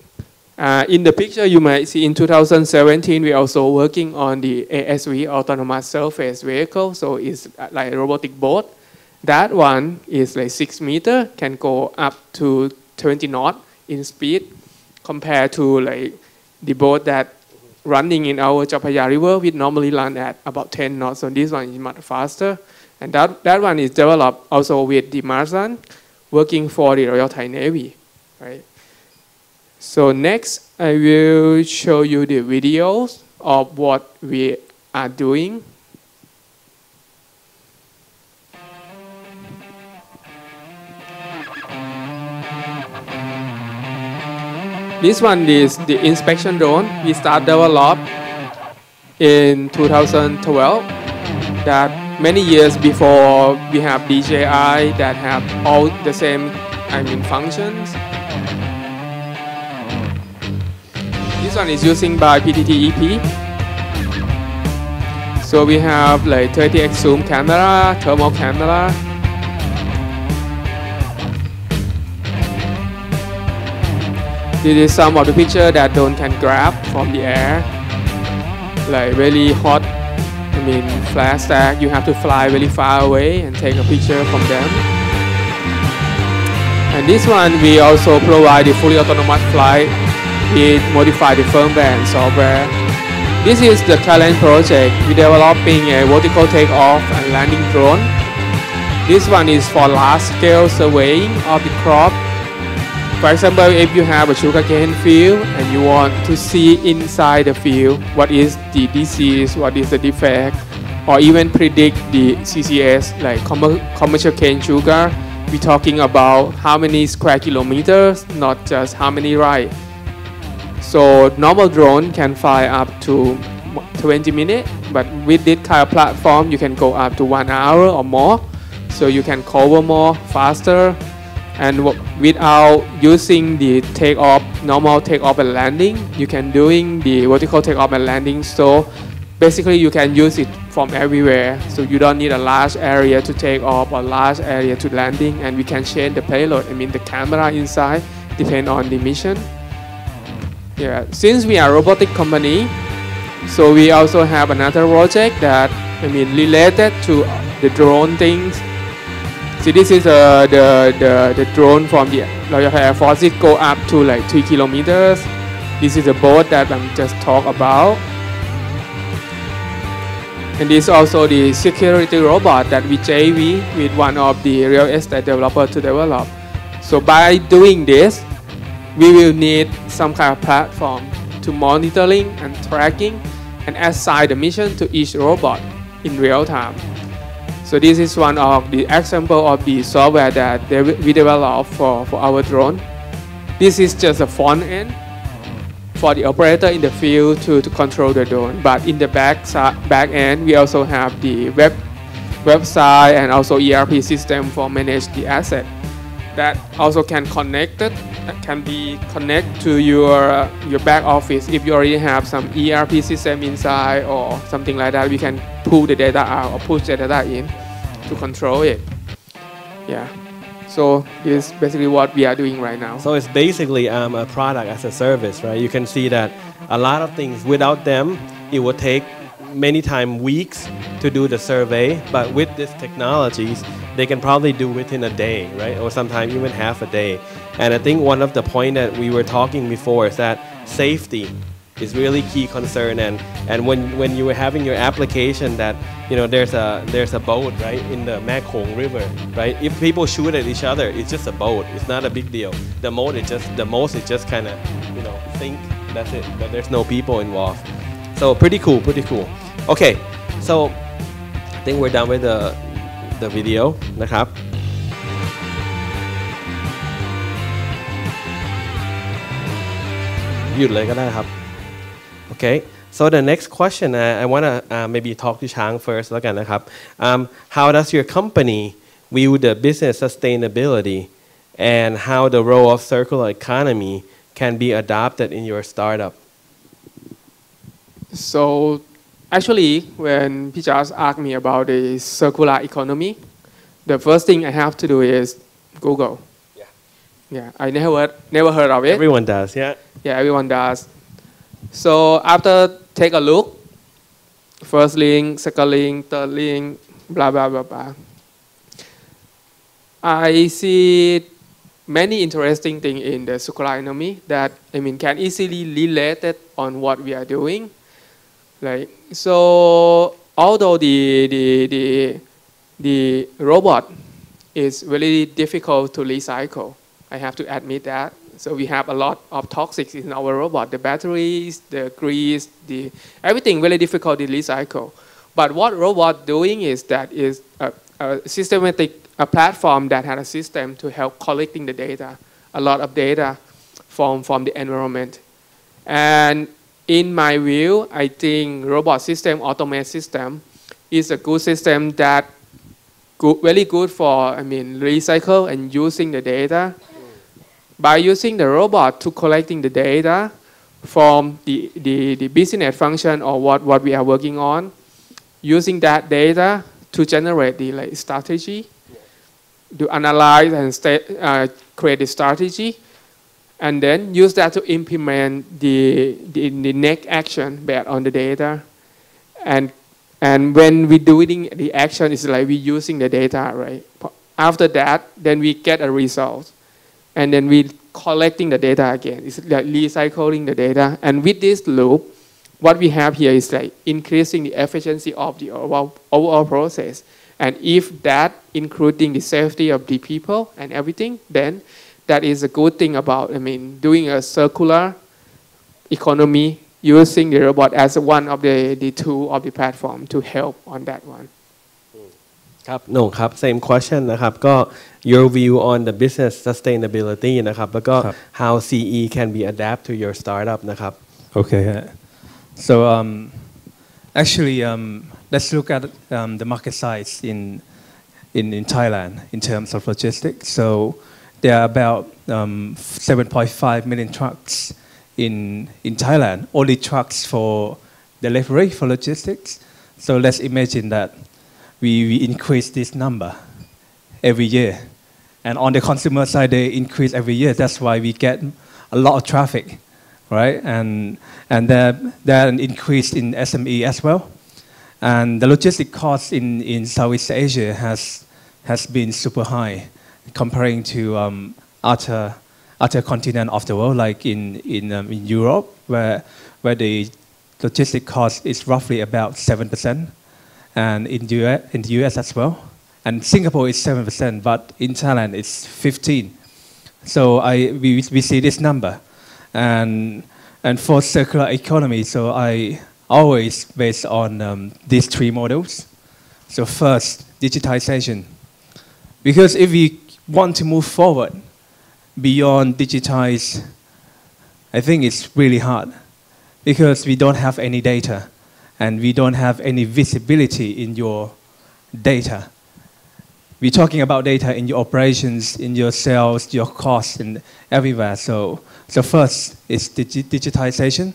Uh, in the picture, you might see in 2017, we're also working on the ASV, Autonomous Surface Vehicle. So it's like a robotic boat. That one is like six meter, can go up to 20 knot in speed compared to like the boat that running in our Chao Phraya River, we normally run at about 10 knots. So this one is much faster. And that, that one is developed also with the Marsun, working for the Royal Thai Navy, right? So next, I will show you the videos of what we are doing. This one is the inspection drone. We start develop in 2012. That many years before we have DJI that have all the same, I mean, functions. This one is using by PTT EP. So we have like 30x zoom camera, thermal camera, This is some of the picture that drone can grab from the air. Like really hot, I mean flash stack, you have to fly really far away and take a picture from them. And this one we also provide the fully autonomous flight with modified the firmware and software. This is the Thailand project. We're developing a vertical takeoff and landing drone. This one is for large scale surveying of the crop for example, if you have a sugarcane field and you want to see inside the field what is the disease, what is the defect, or even predict the CCS, like commercial cane sugar, we're talking about how many square kilometers, not just how many right. So normal drone can fly up to 20 minutes, but with this kind of platform, you can go up to one hour or more. So you can cover more faster. And without using the takeoff normal takeoff and landing you can doing the vertical takeoff and landing. So basically you can use it from everywhere. So you don't need a large area to take off or large area to landing and we can change the payload. I mean the camera inside depend on the mission yeah since we are a robotic company so we also have another project that I mean related to the drone things See, this is uh, the, the, the drone from the Royal Air Force. It go up to like 3 kilometers. This is a boat that I'm just talk about. And this is also the security robot that we JV with one of the real estate developer to develop. So by doing this, we will need some kind of platform to monitoring and tracking and assign the mission to each robot in real time. So this is one of the example of the software that we developed for, for our drone. This is just a front end for the operator in the field to, to control the drone. But in the back, back end, we also have the web website and also ERP system for manage the asset. That also can connect it, can be connect to your uh, your back office. If you already have some ERP system inside or something like that, we can pull the data out or push the data in to control it. Yeah. So it is basically what we are doing right now. So it's basically um, a product as a service, right? You can see that a lot of things without them, it would take many times weeks to do the survey, but with these technologies, they can probably do within a day, right? Or sometimes even half a day. And I think one of the point that we were talking before is that safety is really key concern. And and when when you were having your application that you know there's a there's a boat right in the Mekong River right? If people shoot at each other it's just a boat. It's not a big deal. The most is just the most is just kind of you know think that's it. But there's no people involved so pretty cool pretty cool okay so I think we're done with the the video นะครับ หยุดเลยก็ได้ครับ Okay, so the next question, uh, I want to uh, maybe talk to Chang first um, how does your company view the business sustainability and how the role of circular economy can be adopted in your startup? So actually, when Pijas asked me about the circular economy, the first thing I have to do is Google. Yeah. Yeah, I never never heard of it. Everyone does, yeah. Yeah, everyone does. So after take a look, first link, second link, third link, blah, blah, blah, blah. I see many interesting things in the circular economy that I mean can easily related on what we are doing. Like so, although the the the the robot is really difficult to recycle, I have to admit that. So we have a lot of toxics in our robot, the batteries, the grease, the everything really difficult to recycle. But what robot doing is that is a, a systematic a platform that had a system to help collecting the data, a lot of data from, from the environment. And in my view, I think robot system, automated system, is a good system that good, very good for, I mean, recycle and using the data. By using the robot to collecting the data from the, the, the business function or what, what we are working on, using that data to generate the like, strategy to analyze and state, uh, create the strategy, and then use that to implement the, the, the next action based on the data. And, and when we're doing the action, it's like we're using the data, right? After that, then we get a result. And then we're collecting the data again. It's like recycling the data. And with this loop, what we have here is like increasing the efficiency of the overall, overall process. And if that, including the safety of the people and everything, then that is a good thing about, I mean, doing a circular economy using the robot as one of the, the tool of the platform to help on that one. ครับโหน่งครับ same question นะครับก็ your view on the business sustainability นะครับแล้วก็ ครับ how CE can be adapt to your startup นะครับ Okay. uh, So um, actually, um, let's look at um, the market size in, in in Thailand in terms of logistics. So there are about um, 7.5 million trucks in in Thailand. Only trucks for delivery for logistics. So let's imagine that we, we increase this number every year, and on the consumer side, they increase every year. That's why we get a lot of traffic right? And and there there an increase in SME as well, and the logistic cost in in Southeast Asia has has been super high, comparing to um, other other continent of the world, like in in um, in Europe, where where the logistic cost is roughly about seven percent, and in the US, in the US as well, and Singapore is seven percent, but in Thailand it's fifteen. So I we we see this number and and for circular economy, so I always based on um, these three models. So first, digitization, because if we want to move forward beyond digitize, I think it's really hard because we don't have any data and we don't have any visibility in your data we're talking about data in your operations, in your sales, your costs, and everywhere. So, so first is digi- digitization,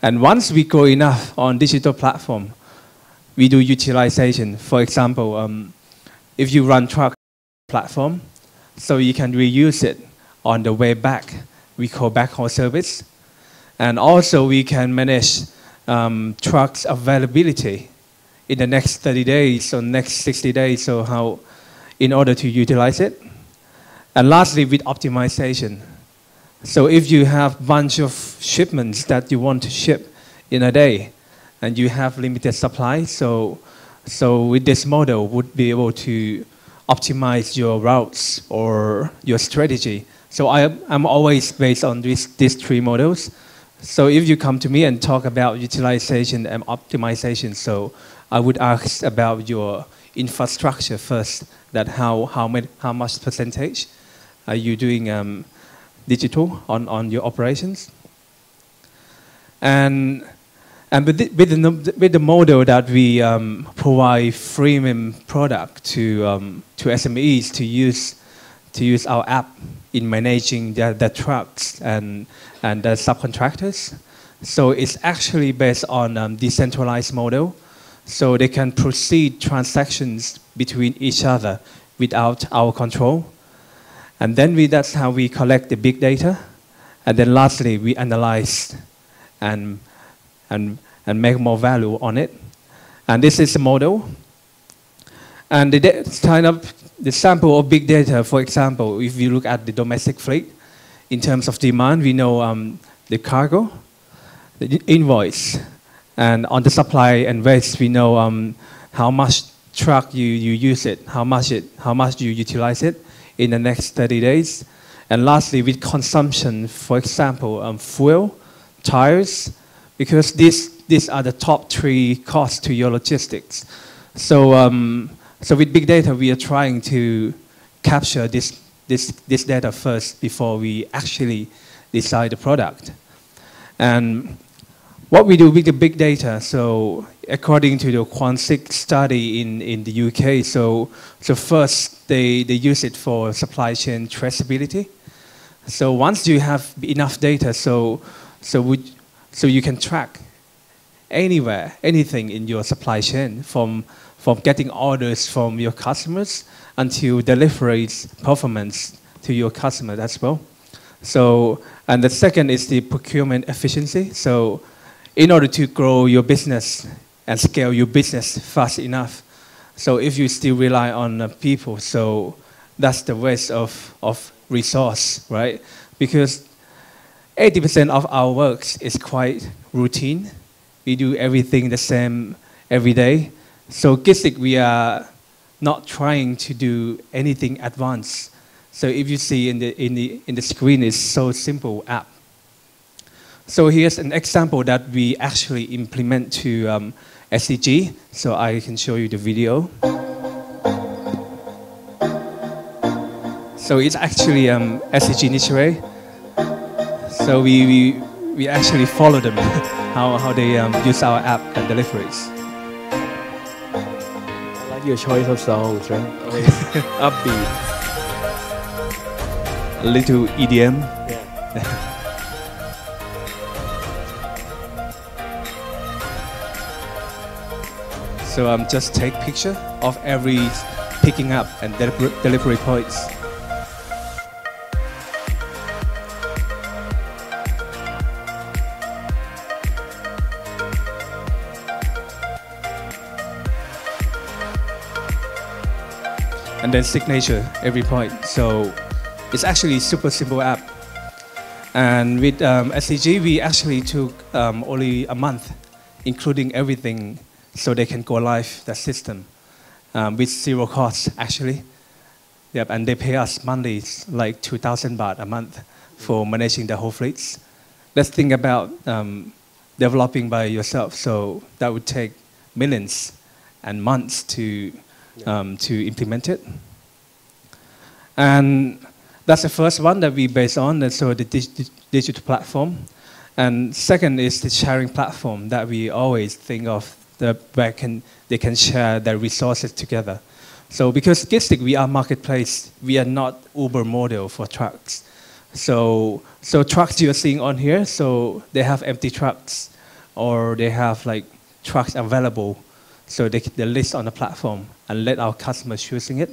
and once we grow enough on digital platform, we do utilization. For example, um, if you run truck platform, so you can reuse it on the way back. We call backhaul service, and also we can manage um, trucks availability in the next 30 days or next 60 days. So how in order to utilize it. And lastly, with optimization. So if you have bunch of shipments that you want to ship in a day, and you have limited supply, so so with this model, would be able to optimize your routes or your strategy. So I, I'm always based on these, these three models. So if you come to me and talk about utilization and optimization, so I would ask about your infrastructure first. That how how many, how much percentage are you doing um, digital on, on your operations? And and with the, with the, with the model that we um, provide freemium product to um, to SMEs to use to use our app in managing their, their trucks and and the subcontractors. So it's actually based on um, decentralized model so they can proceed transactions between each other without our control. And then we, that's how we collect the big data. And then lastly, we analyze and, and, and make more value on it. And this is the model. And the kind of the sample of big data, for example, if you look at the domestic fleet, in terms of demand, we know um, the cargo, the invoice, and on the supply and waste, we know um, how much truck you, you use it, how much it, how much you utilize it in the next 30 days. And lastly, with consumption, for example, um, fuel, tires, because these, these are the top three costs to your logistics. So, um, so with big data, we are trying to capture this, this, this data first before we actually decide the product. And what we do with the big data, so according to the Quantic study in, in the UK, so, so first they, they use it for supply chain traceability. So once you have enough data, so, so, would, so you can track anywhere, anything in your supply chain from, from getting orders from your customers until delivery performance to your customer as well. So, and the second is the procurement efficiency. So in order to grow your business and scale your business fast enough. So if you still rely on uh, people, so that's the waste of, of resource, right? Because 80% of our work is quite routine. We do everything the same every day. So GIZTIX, we are not trying to do anything advanced. So if you see in the, in the, in the screen, it's so simple app. So here's an example that we actually implement to um, SCG. So I can show you the video. So it's actually um, SCG Nichirei. So we, we, we actually follow them, how, how they um, use our app and deliveries. I like your choice of songs, right? Always upbeat. A little EDM. Yeah. So um, just take picture of every picking up and deliver- delivery points. Then signature every point. So it's actually super simple app. And with um, SCG, we actually took um, only a month, including everything so they can go live the system um, with zero cost actually. Yep, and they pay us monthly like 2,000 baht a month for managing the whole fleets. Let's think about um, developing by yourself. So that would take millions and months to, um, to implement it. And that's the first one that we base on, and so the dig- digital platform. And second is the sharing platform that we always think of that where can, they can share their resources together. So because GIZTIX, we are marketplace, we are not Uber model for trucks. So, so trucks you're seeing on here, so they have empty trucks or they have like trucks available. So they, they list on the platform and let our customers choosing it.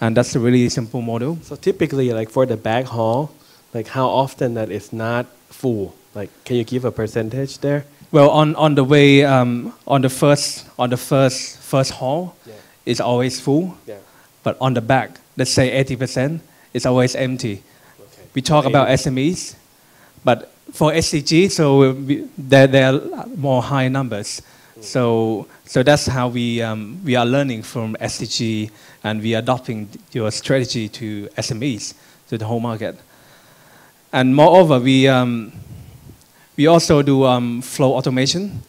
And that's a really simple model. So typically, like for the back haul, like how often that is not full? Like, can you give a percentage there? Well, on, on the way, um, on the first, on the first, first haul, Yeah. it's always full. Yeah. But on the back, let's say 80%, it's always empty. Okay. We talk about SMEs, but for SCG, so we, there, there are more high numbers. So, so that's how we, um, we are learning from SCG and we are adopting your strategy to SMEs, to the whole market. And moreover, we, um, we also do um, flow automation.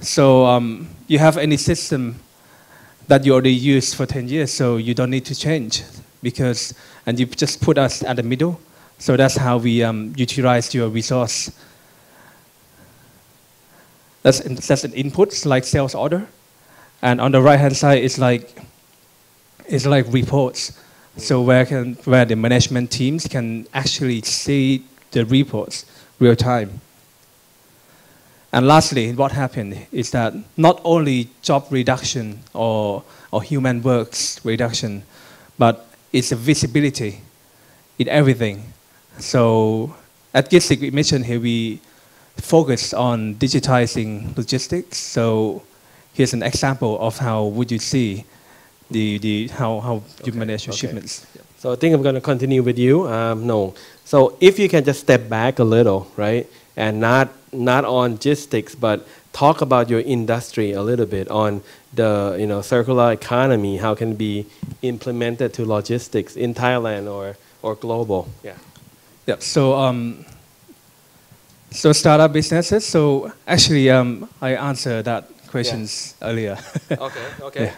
So um, you have any system that you already used for 10 years, so you don't need to change because, and you just put us at the middle. So that's how we um, utilize your resource. That's, that's an input, like sales order. And on the right-hand side, it's like, it's like reports. So where, can, where the management teams can actually see the reports real time. And lastly, what happened is that not only job reduction or, or human works reduction, but it's a visibility in everything. So at GIZTIX, we mentioned here we focus on digitizing logistics. So here's an example of how would you see the, the how, how you manage your okay. shipments. So I think I'm going to continue with you. Um, no. So if you can just step back a little, right, and not not on logistics, but talk about your industry a little bit on the you know circular economy, how can it be implemented to logistics in Thailand or or global. Yeah. Yeah. So um, so startup businesses. So actually, um, I answered that questions yeah. earlier. okay. Okay. Yeah.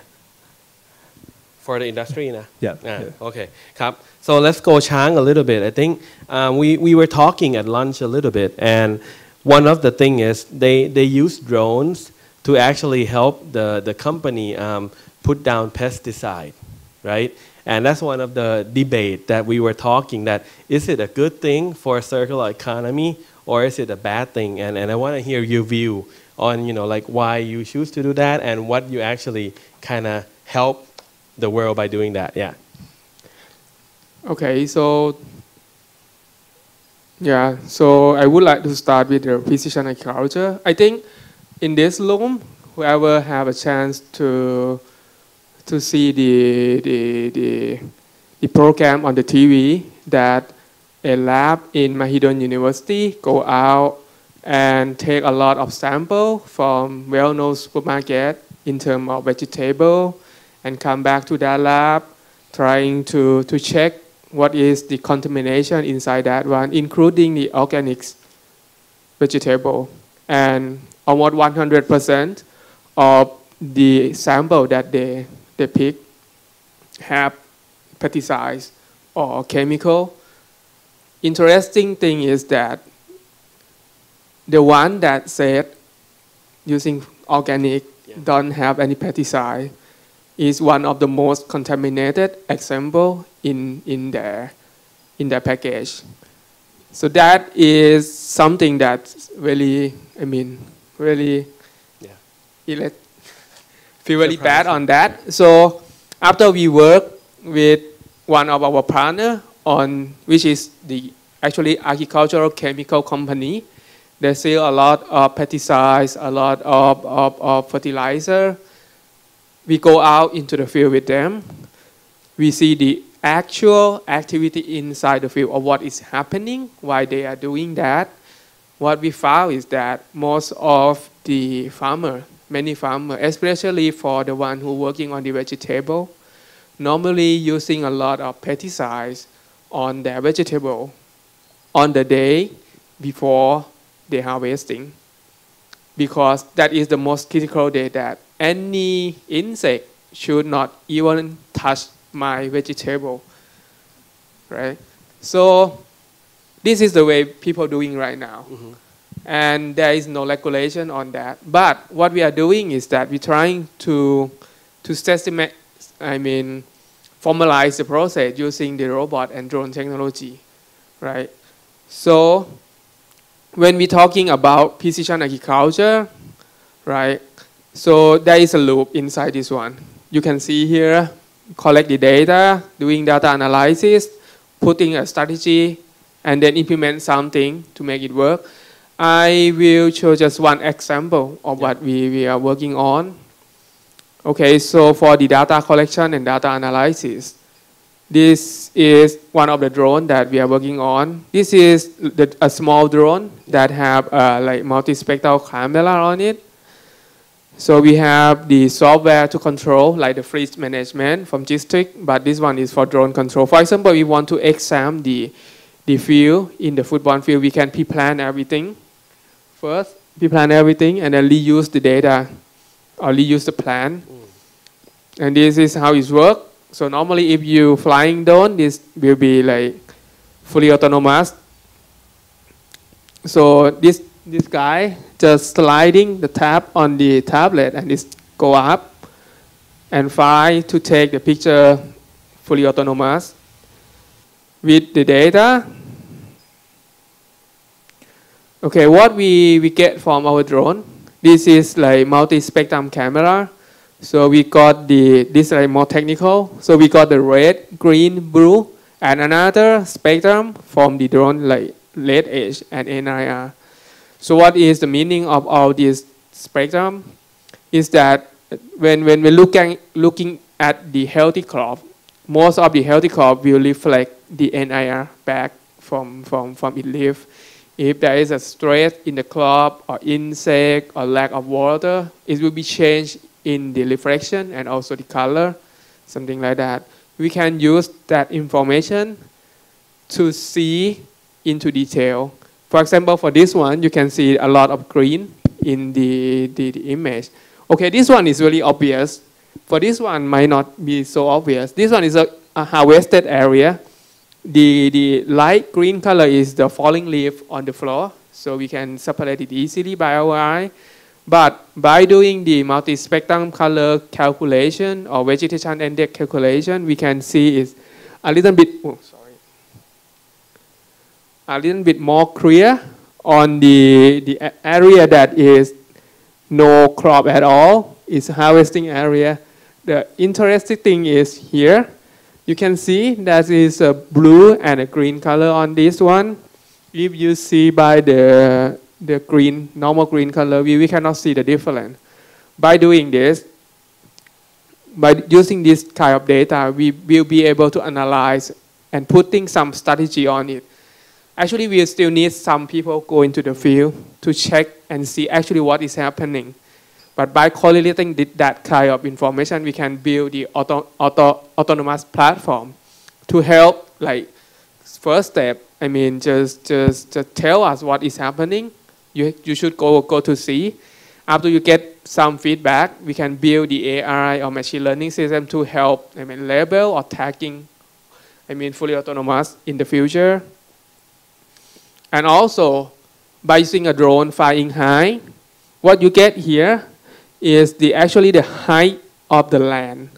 For the industry, yeah. yeah. yeah. Okay. Cup. So let's go Chang a little bit. I think um, we we were talking at lunch a little bit, and one of the thing is they they use drones to actually help the the company um, put down pesticide, right? And that's one of the debate that we were talking that is it a good thing for a circular economy or is it a bad thing? And and I want to hear your view on you know like why you choose to do that and what you actually kind of help the world by doing that. Yeah. Okay, so yeah, so I would like to start with the precision agriculture. I think in this room, whoever have a chance to to see the the the, the program on the TV that a lab in Mahidol University go out and take a lot of sample from well-known supermarket in terms of vegetable and come back to that lab trying to, to check what is the contamination inside that one, including the organics vegetable. And almost 100% of the sample that they, they pick have pesticides or chemical. Interesting thing is that the one that said using organic don't have any pesticide is one of the most contaminated example in, in their in their package. So that is something that's really, I mean, really, Yeah. yeah. feel really bad on that. So after we work with one of our partner on, which is the actually agricultural chemical company, they sell a lot of pesticides, a lot of, of, of fertilizer. We go out into the field with them. We see the actual activity inside the field of what is happening, why they are doing that. What we found is that most of the farmer, many farmer, especially for the one who working on the vegetable, normally using a lot of pesticides on their vegetable on the day before they harvesting because that is the most critical day that any insect should not even touch my vegetable right? So this is the way people doing right now. Mm-hmm. And there is no regulation on that. But what we are doing is that we're trying to to systemize i mean formalize the process using the robot and drone technology right so when we're talking about precision agriculture, right? So there is a loop inside this one. You can see here, collect the data, doing data analysis, putting a strategy, and then implement something to make it work. I will show just one example of what we, we are working on. Okay, so for the data collection and data analysis, this is one of the drone that we are working on. This is the, a small drone that have uh, like multispectral camera on it. So we have the software to control like the fleet management from GIZTIX, but this one is for drone control. For example, we want to examine the, the field in the football field. We can pre-plan everything first, pre-plan everything, and then reuse the data or reuse the plan. And this is how it works. So normally if you flying drone, this will be like fully autonomous. So this this guy just sliding the tab on the tablet and this go up and fly to take the picture fully autonomous with the data. Okay, what we, we get from our drone, this is like multi-spectrum camera. So we got the, this is more technical. So we got the red, green, blue, and another spectrum from the drone like lead edge and NIR. So what is the meaning of all this spectrum? Is that when, when we're looking, looking at the healthy crop, most of the healthy crop will reflect the NIR back from, from, from its leaf. If there is a stress in the crop or insect or lack of water, it will be changed in the reflection and also the color, something like that. We can use that information to see into detail. For example, for this one, you can see a lot of green in the, the, the image. Okay, this one is really obvious. For this one, might not be so obvious. This one is a, a harvested area. The, the light green color is the falling leaf on the floor, so we can separate it easily by our eye. But by doing the multi-spectrum color calculation or vegetation index calculation, we can see it's a little bit, oh, sorry, a little bit more clear on the, the area that is no crop at all, is harvesting area. The interesting thing is here, you can see that is a blue and a green color on this one. If you see by the, the green, normal green color, we, we cannot see the difference. By doing this, by using this kind of data, we will be able to analyze and putting some strategy on it. Actually, we still need some people go into the field to check and see actually what is happening. But by correlating that kind of information, we can build the auto, auto, autonomous platform to help, like, first step, I mean, just, just, just tell us what is happening. You, you should go, go to see. After you get some feedback, we can build the AI or machine learning system to help, I mean, label or tagging, I mean, fully autonomous in the future. And also, by using a drone flying high, what you get here is the actually the height of the land.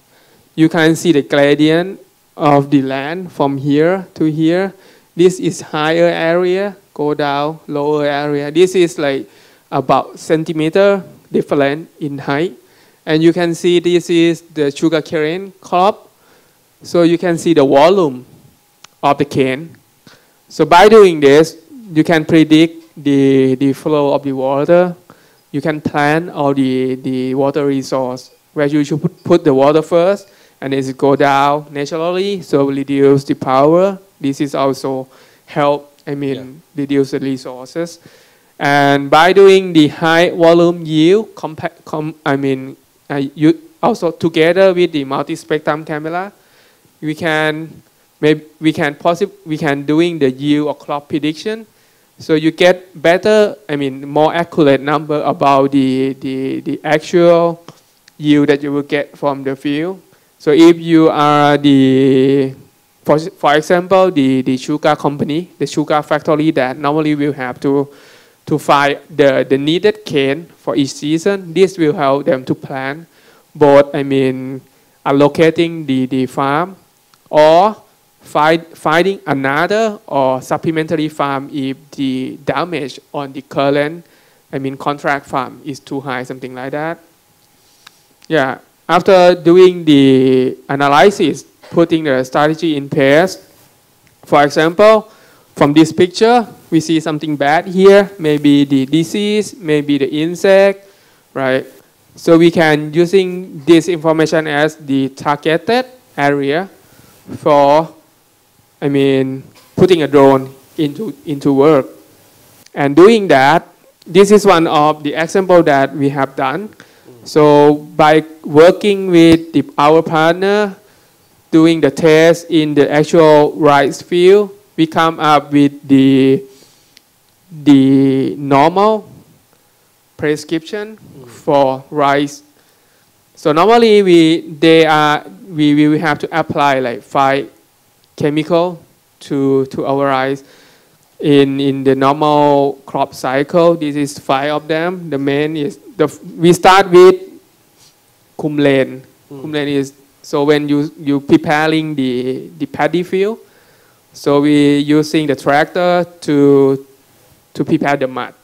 You can see the gradient of the land from here to here. This is higher area, go down, lower area. This is like about centimeter different in height. And you can see this is the sugar cane crop. So you can see the volume of the cane. So by doing this, you can predict the, the flow of the water you can plan all the, the water resource. Where you should put, put the water first and it go down naturally so reduce the power. This is also help i mean yeah. reduce the resources. And by doing the high volume yield compact com, i mean uh, you also together with the multi-spectrum camera we can maybe we can possibly we can doing the yield or crop prediction so you get better, I mean, more accurate number about the, the, the actual yield that you will get from the field. So if you are the, for, for example, the, the sugar company, the sugar factory that normally will have to, to find the, the needed cane for each season, this will help them to plan both, I mean, allocating the, the farm or find, finding another or supplementary farm if the damage on the current, I mean contract farm is too high, something like that. Yeah, after doing the analysis, putting the strategy in place, for example, from this picture, we see something bad here, maybe the disease, maybe the insect, right? So we can using this information as the targeted area for I mean, putting a drone into, into work. And doing that, this is one of the example that we have done. So by working with the, our partner, doing the test in the actual rice field, we come up with the, the normal prescription for rice. So normally we, they are, we, we have to apply like five chemical to, to our eyes. In, in the normal crop cycle, this is five of them. The main is, the, we start with kumlen. Mm. Kumlen is, so when you, you preparing the, the paddy field, so we using the tractor to, to prepare the mud.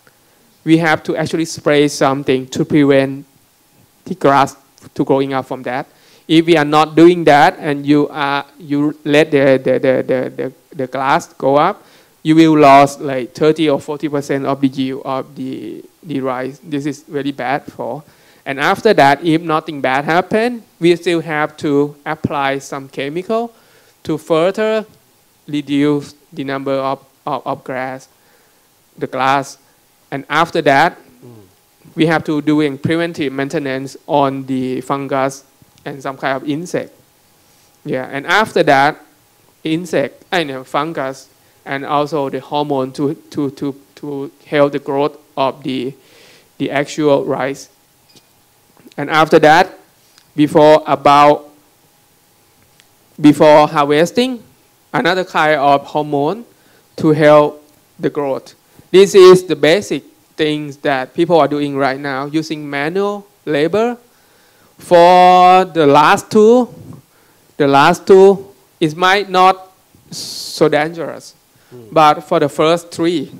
We have to actually spray something to prevent the grass to growing up from that. If we are not doing that and you are you let the the, the, the, the, the glass go up, you will lose like 30 or 40 percent of the yield of the the rice. This is very bad for. And after that, if nothing bad happen, we still have to apply some chemical to further reduce the number of, of, of grass, the glass. And after that, hmm. we have to doing preventive maintenance on the fungus and some kind of insect. Yeah, and after that, insect, I know, fungus, and also the hormone to, to, to, to help the growth of the, the actual rice. And after that, before about before harvesting, another kind of hormone to help the growth. This is the basic things that people are doing right now using manual labor. For the last two, the last two, it might not so dangerous. Hmm. But for the first three,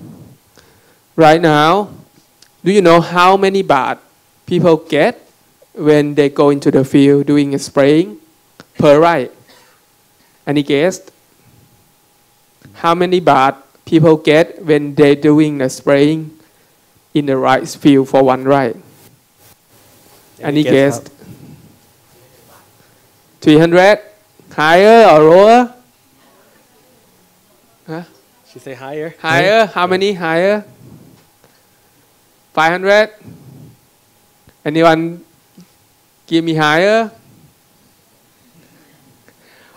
right now, do you know how many baht people get when they go into the field doing a spraying per ride? Any guess? How many baht people get when they're doing a spraying in the rice field for one ride? Any guess? 300? Higher or lower? Huh? She say higher. Higher? How many higher? 500? Anyone give me higher?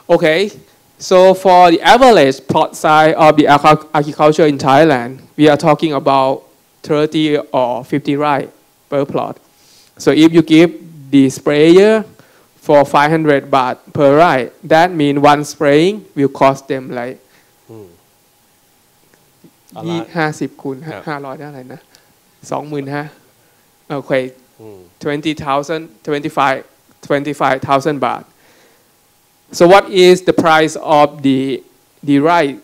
Okay, so for the average plot size of the agriculture in Thailand, we are talking about 30 or 50 right per plot. So if you give the sprayer for 500 baht per right, that means one spraying will cost them like เอา ยี่ ละ ห้าสิบคูณ ครับ ห้าร้อยได้อะไรนะสองหมื่นห้าโอเค อืม 20,000 25 25,000 baht so what is the price of the the rice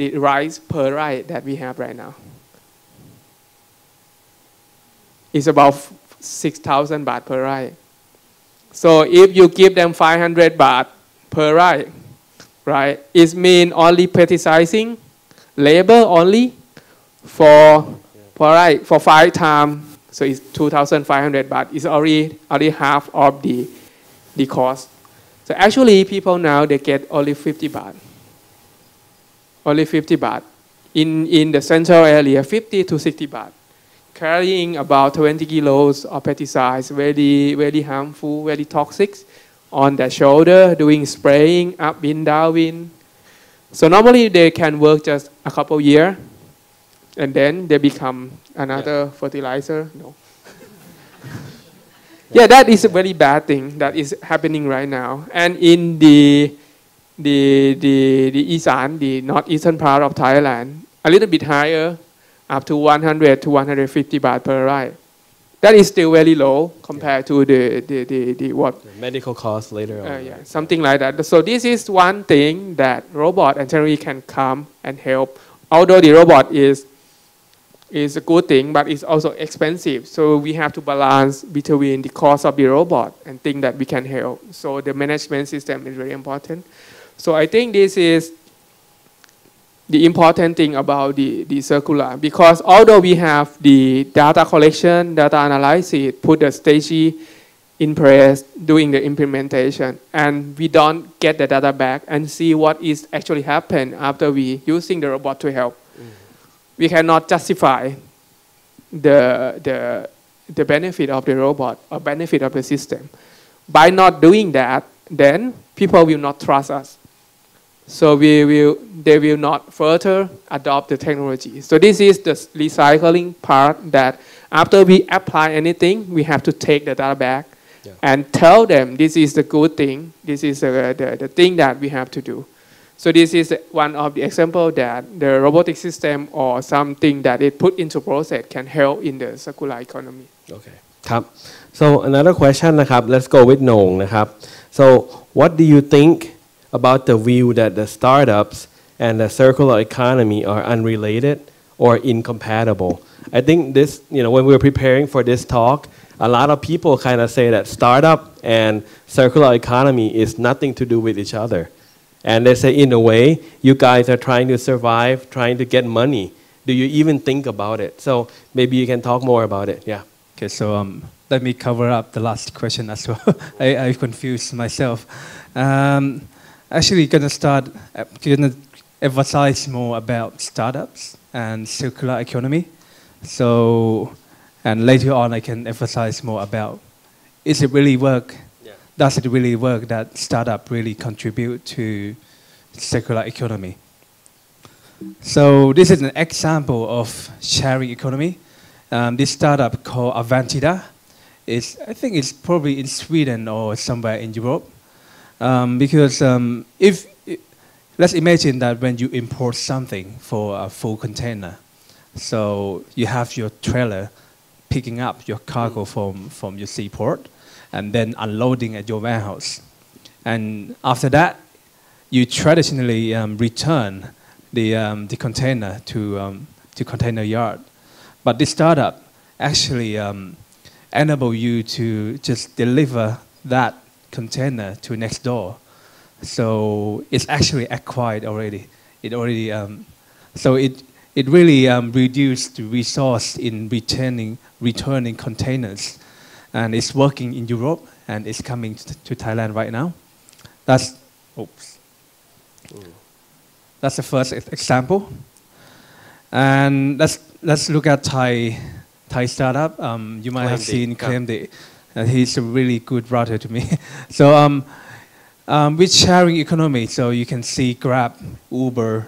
the rice per rice that we have right now it's about 6,000 baht per rice so if you give them 500 baht per ride, right it means only pesticizing labor only for for right for five times so it's 2,500 baht. It's already already half of the the cost. So actually people now they get only 50 baht. Only 50 baht. In in the central area 50 to 60 baht carrying about 20 kilos of pesticides very very harmful very toxic on their shoulder doing spraying upwind downwind so normally they can work just a couple year, and then they become another fertilizer. No. yeah, that is a very bad thing that is happening right now. And in the the the the Isan, the northeastern part of Thailand, a little bit higher, up to 100 to 150 baht per ride. That is still very low compared to the, the, the, the what The medical costs later on. uh, yeah, something like that. So this is one thing that robot and technology can come and help. Although the robot is is a good thing, but it's also expensive. So we have to balance between the cost of the robot and thing that we can help. So the management system is very important. So I think this is the important thing about the, the circular. Because although we have the data collection, data analysis, put the strategy in place doing the implementation and we don't get the data back and see what is actually happened after we using the robot to help. We cannot justify the, the, the benefit of the robot or benefit of the system. By not doing that then people will not trust us so we will, they will not further adopt the technology. So this is the recycling part that after we apply anything, we have to take the data back Yeah. and tell them this is the good thing, this is the, the, the thing that we have to do. So this is one of the example that the robotic system or something that it put into process can help in the circular economy. Okay ครับ so another question นะครับ let's go with โหนงนะครับ so what do you think about the view that the startups and the circular economy are unrelated or incompatible. I think this you know when we were preparing for this talk a lot of people kind of say that startup and circular economy is nothing to do with each other. And they say in a way you guys are trying to survive trying to get money. Do you even think about it? So maybe you can talk more about it. Yeah. Okay, so um, let me cover up the last question as well. I, I confused myself. Um, actually, gonna start, uh, gonna emphasize more about startups and circular economy. So, and later on, I can emphasize more about is it really work? Yeah. Does it really work that startup really contribute to circular economy? So this is an example of sharing economy. Um, this startup called Avantida is, I think it's probably in Sweden or somewhere in Europe. Um, because um, if, let's imagine that when you import something for a full container, so you have your trailer picking up your cargo from, from your seaport and then unloading at your warehouse. And after that, you traditionally um, return the, um, the container to, um, to container yard. But this startup actually um, enable you to just deliver that container to next door. So it's actually acquired already. It already, um, so it, it really um, reduced the resource in returning, returning containers. And it's working in Europe and it's coming to, to Thailand right now. That's, oops. That's the first example. And let's, let's look at Thai, Thai startup. Um, you might have Claimday, seen yeah. Claimday. Uh, he's a really good brother to me. so um, um, with sharing economy, so you can see Grab, Uber,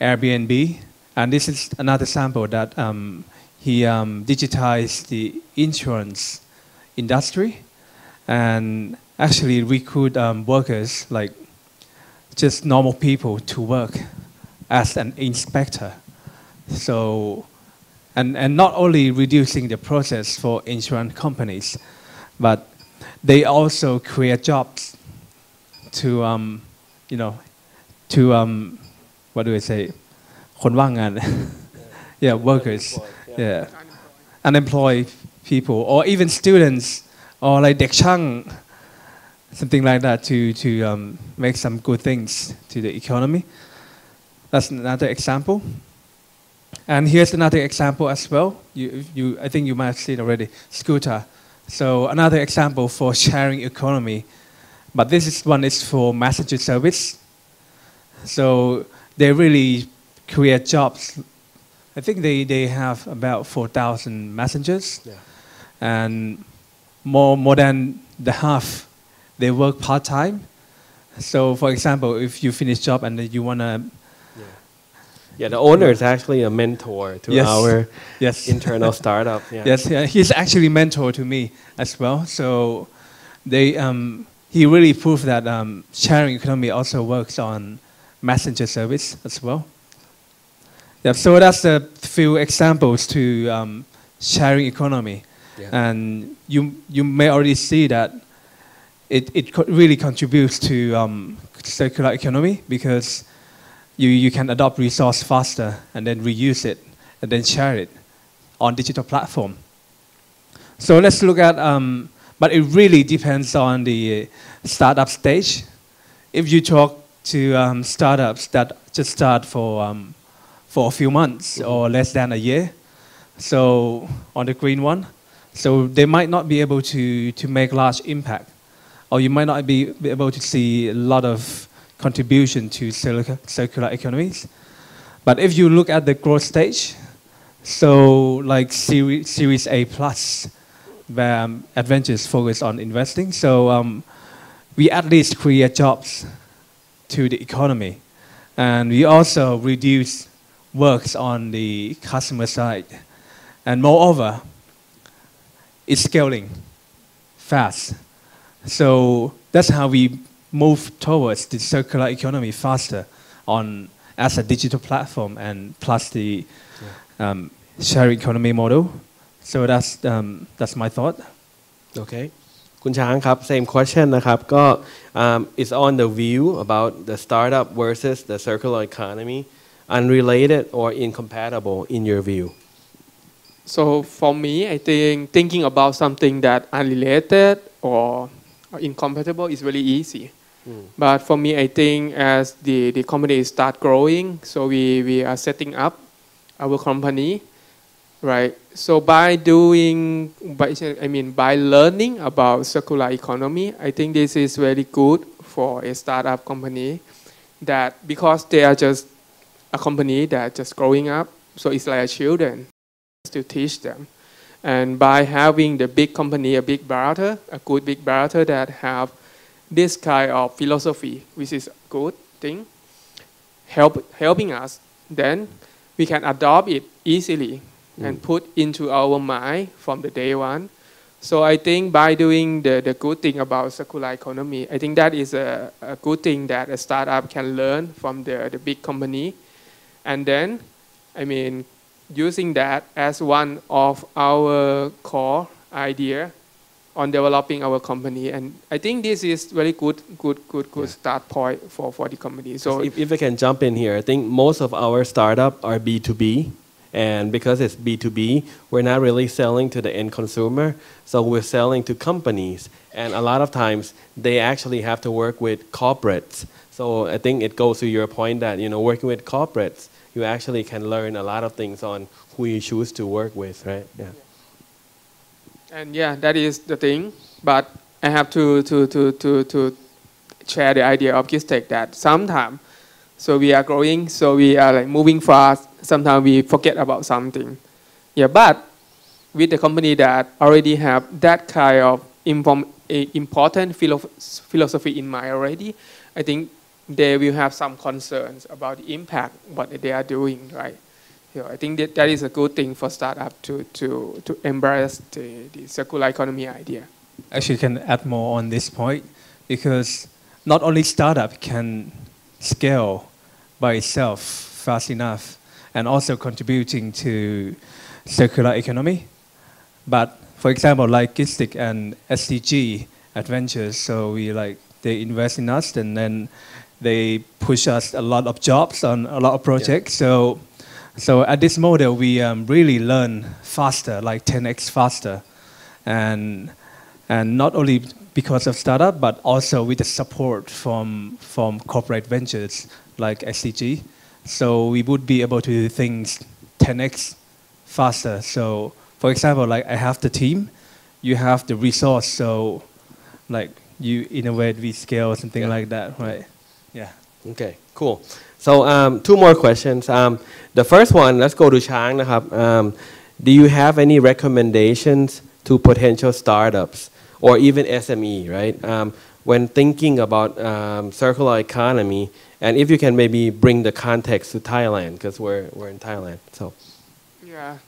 Airbnb, and this is another sample that um, he um, digitized the insurance industry and actually recruit um, workers like just normal people to work as an inspector. So, and, and not only reducing the process for insurance companies, but they also create jobs to, um, you know, to, um, what do I say, คนว่างงาน yeah, workers, yeah, unemployed people, or even students, or like เด็กช่าง something like that to, to um, make some good things to the economy. That's another example. And here's another example as well. You, you, I think you might have seen already, Skootar. So another example for sharing economy. But this is one is for messenger service. So they really create jobs. I think they, they have about 4,000 messengers. Yeah. And more, more than the half, they work part-time. So for example, if you finish job and you want to Yeah, the owner is actually a mentor to Yes. our Yes. internal startup. Yeah. Yes, yeah, he's actually mentor to me as well. So they, um, he really proved that um, sharing economy also works on messenger service as well. Yeah, so that's a few examples to um, sharing economy. Yeah. And you, you may already see that it, it co- really contributes to um, circular economy because you, you can adopt resource faster and then reuse it and then share it on digital platform. So let's look at, um, but it really depends on the startup stage. If you talk to um, startups that just start for, um, for a few months or less than a year, so on the green one, so they might not be able to, to make large impact, or you might not be, be able to see a lot of contribution to circular, economies. But if you look at the growth stage, so like series, series A plus, where um, AddVentures focus on investing. So um, we at least create jobs to the economy, and we also reduce works on the customer side, and moreover, it's scaling fast. So that's how we move towards the circular economy faster on as a digital platform and plus the um, sharing economy model. So that's um, that's my thought. โอเค คุณช้างครับ same question นะครับ ก็ um, it's on the view about the startup versus the circular economy unrelated or incompatible in your view So for me, I think thinking about something that unrelated or or incompatible is really easy. Hmm. But for me, I think as the, the company start growing, so we, we are setting up our company right? So by doing, by, I mean, by learning about circular economy, I think this is very good for a startup company that because they are just a company that just growing up, so it's like a children to teach them. And by having the big company, a big brother, a good big brother that have this kind of philosophy, which is a good thing, help, helping us, then we can adopt it easily and mm. put into our mind from the day one. So I think by doing the, the good thing about circular economy, I think that is a, a good thing that a startup can learn from the, the big company. And then, I mean, using that as one of our core idea on developing our company. And I think this is very good, good, good, good start point for, for the company. So if, if I can jump in here, I think most of our startup are B2B. And because it's B2B, we're not really selling to the end consumer. So we're selling to companies. And a lot of times they actually have to work with corporates. So I think it goes to your point that, you know, working with corporates, you actually can learn a lot of things on who you choose to work with, right? Yeah. And yeah, that is the thing. But I have to, to, to, to, to share the idea of GIZTIX that sometimes, so we are growing, so we are like moving fast. Sometimes we forget about something. Yeah, but with the company that already have that kind of inform, eh, important philo- philosophy in mind already, I think they will have some concerns about the impact what they are doing, right? So I think that, that is a good thing for startup to, to, to embrace the, the circular economy idea. Actually, can add more on this point because not only startup can scale by itself fast enough and also contributing to circular economy, but for example, like GIZTIX and SCG AddVentures, so we like they invest in us and then they push us a lot of jobs on a lot of projects. So, so at this model, we um, really learn faster, like 10x faster, and and not only because of startup, but also with the support from from corporate ventures like SCG. So we would be able to do things 10x faster. So, for example, like I have the team, you have the resource, so like you innovate, we scale, something Yeah. like that, right? Yeah. Okay, cool. So um, two more questions. Um, the first one, let's go to Chang. Um, do you have any recommendations to potential startups or even SME, right? Um, when thinking about um, circular economy, and if you can maybe bring the context to Thailand, because we're, we're in Thailand, so. Yeah,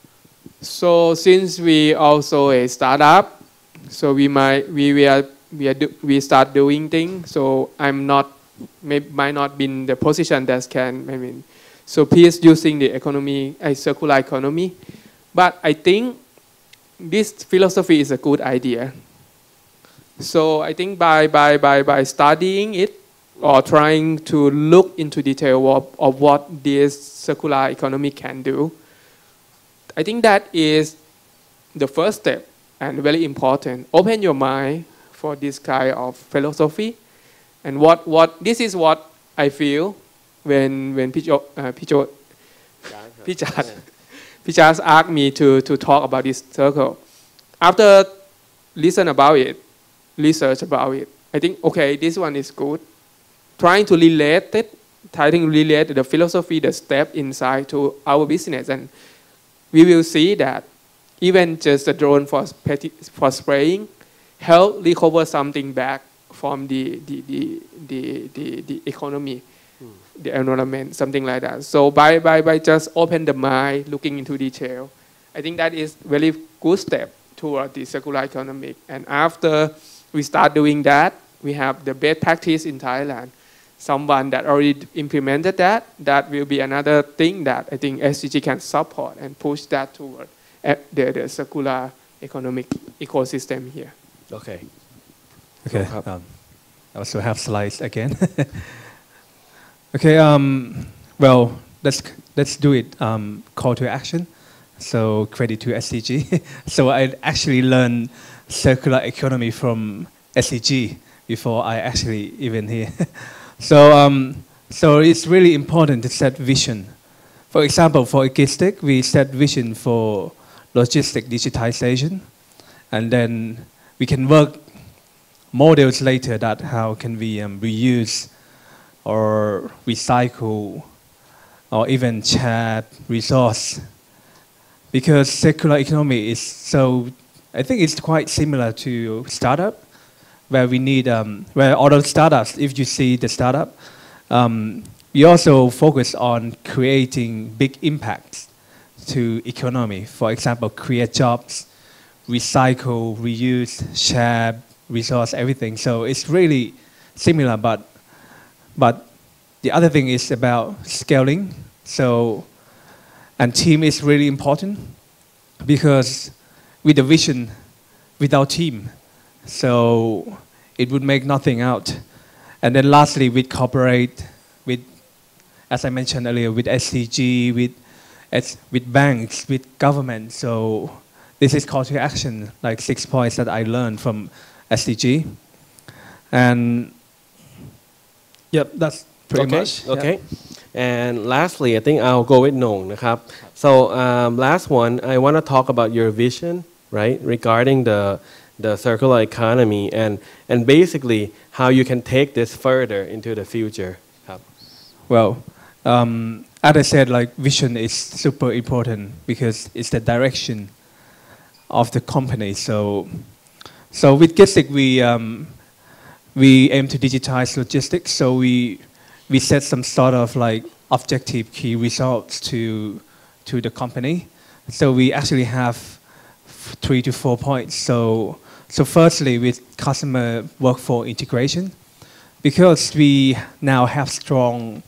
so since we also a startup, so we might, we, we are, we, are do, we start doing things, so I'm not may, might not be in the position that can I mean. So please using the economy a circular economy, but I think this philosophy is a good idea. So I think by by by by studying it or trying to look into detail of, of what this circular economy can do, I think that is the first step and very important. Open your mind for this kind of philosophy, and what what this is what I feel when when Picho uh, Pichas Pichas asked me to to talk about this circle. After listen about it, research about it, I think okay, this one is good. Trying to relate it, trying to relate the philosophy, the step inside to our business and we will see that even just a drone for, for spraying help recover something back from the, the, the, the, the, the economy, the environment, something like that. So by, by, by just open the mind, looking into detail, I think that is very good step toward the circular economy. And after we start doing that, we have the best practice in Thailand. Someone that already implemented that, that will be another thing that I think SCG can support and push that toward uh, the, the circular economic ecosystem here. okay. Okay. Um, um, I also have slides again. okay. Um, well, let's let's do it. Um, call to action. So credit to SCG. so I actually learned circular economy from SCG before I actually even here. so um, so it's really important to set vision. For example, for logistics, we set vision for logistic digitization, and then we can work models later that how can we um, reuse or recycle or even share resource. Because circular economy is so I think it's quite similar to startup where we need um, where other startups if you see the startup um, we also focus on creating big impacts to economy. For example create jobs recycle reuse share resource everything so it's really similar but but the other thing is about scaling so and team is really important because with the vision, without team, so it would make nothing out. And then lastly, with corporate, with, as I mentioned earlier, with SCG, with, with banks, with government. So this is call to action, like six points that I learned from SCG. And yep, that's pretty okay. much. Okay. Yeah. And lastly, I think I'll go with Nong. So um, last one, I want to talk about your vision, right, regarding the the circular economy and and basically how you can take this further into the future. Well, um, as I said, like vision is super important because it's the direction of the company. So so with GIZTIX, we um, we aim to digitize logistics. So we we set some sort of like objective key results to to the company. So we actually have three to four points. So so firstly, with customer workflow integration, because we now have strong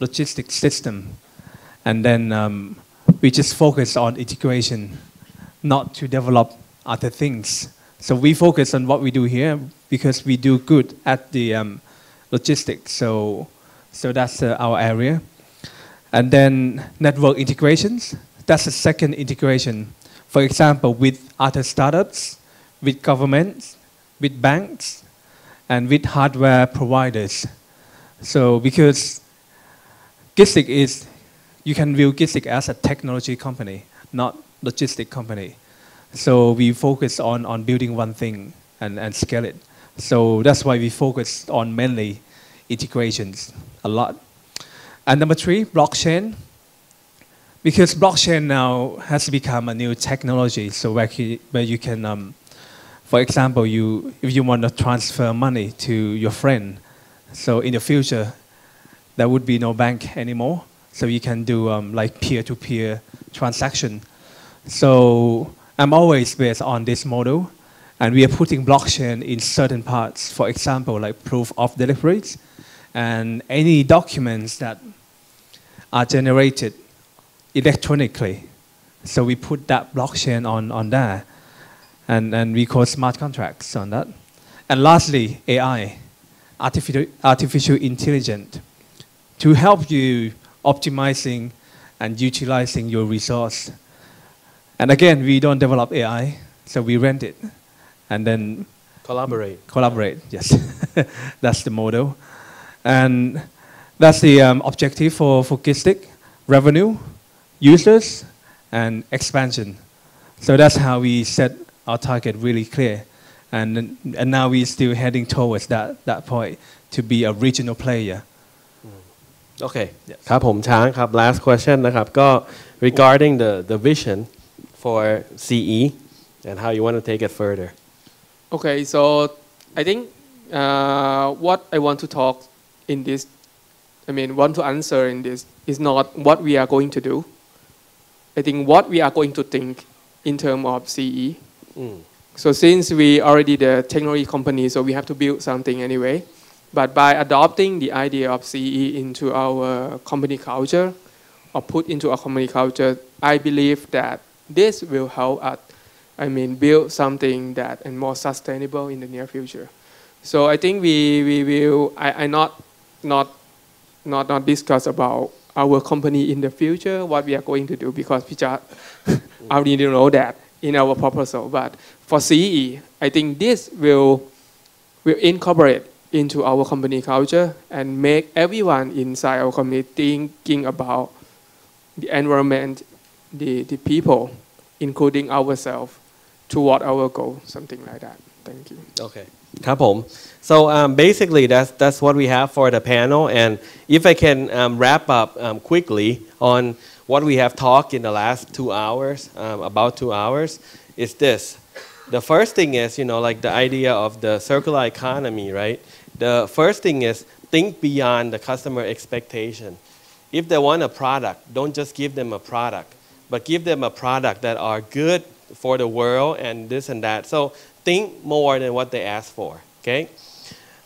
logistics system, and then um, we just focus on integration, not to develop other things. So we focus on what we do here because we do good at the um, logistics. So so that's uh, our area, and then network integrations. That's the second integration. For example, with other startups, with governments, with banks, and with hardware providers. So because GIZTIX is, you can view GIZTIX as a technology company, not logistic company. So we focus on, on building one thing and, and scale it. So that's why we focus on mainly integrations a lot. And number three, blockchain. Because blockchain now has become a new technology, so where, you- where you can, um, for example, you, if you want to transfer money to your friend, so in the future, there would be no bank anymore. So you can do um, like peer-to-peer transaction. So I'm always based on this model, and we are putting blockchain in certain parts. For example, like proof of deliveries, and any documents that are generated electronically. So we put that blockchain on, on there, and, and we call smart contracts on that. And lastly, AI, artificial, artificial intelligence, to help you optimizing and utilizing your resource. And again, we don't develop AI, so we rent it, and then collaborate. Collaborate, yes, that's the model, and that's the um, objective for for GIZTIX: revenue, users, and expansion. So that's how we set our target really clear, and and now we're still heading towards that that point to be a regional player. โอเคครับผมช้างครับ last question นะครับก็ regarding the the vision for CE and how you want to take it further Okay, so I think uh, what I want to talk in this, I mean, want to answer in this is not what we are going to do. I think what we are going to think in terms of CE. So since we already the technology company, so we have to build something anyway. But by adopting the idea of CE into our company culture or put into our company culture, I believe that this will help us I mean, build something that and more sustainable in the near future. So I think we, we will. I, I not not not not discuss about our company in the future what we are going to do because we just already know that in our proposal. But for CE, I think this will will incorporate into our company culture and make everyone inside our company thinking about the environment, the, the people, including ourselves, toward our goal, something like that. Thank you. Okay. ครับผม so um, basically that's that's what we have for the panel and if I can um, wrap up um, quickly on what we have talked in the last two hours um, about two hours is this the first thing is you know like the idea of the circular economy right the first thing is think beyond the customer expectation if they want a product don't just give them a product but give them a product that are good for the world and this and that so think more than what they ask for. Okay.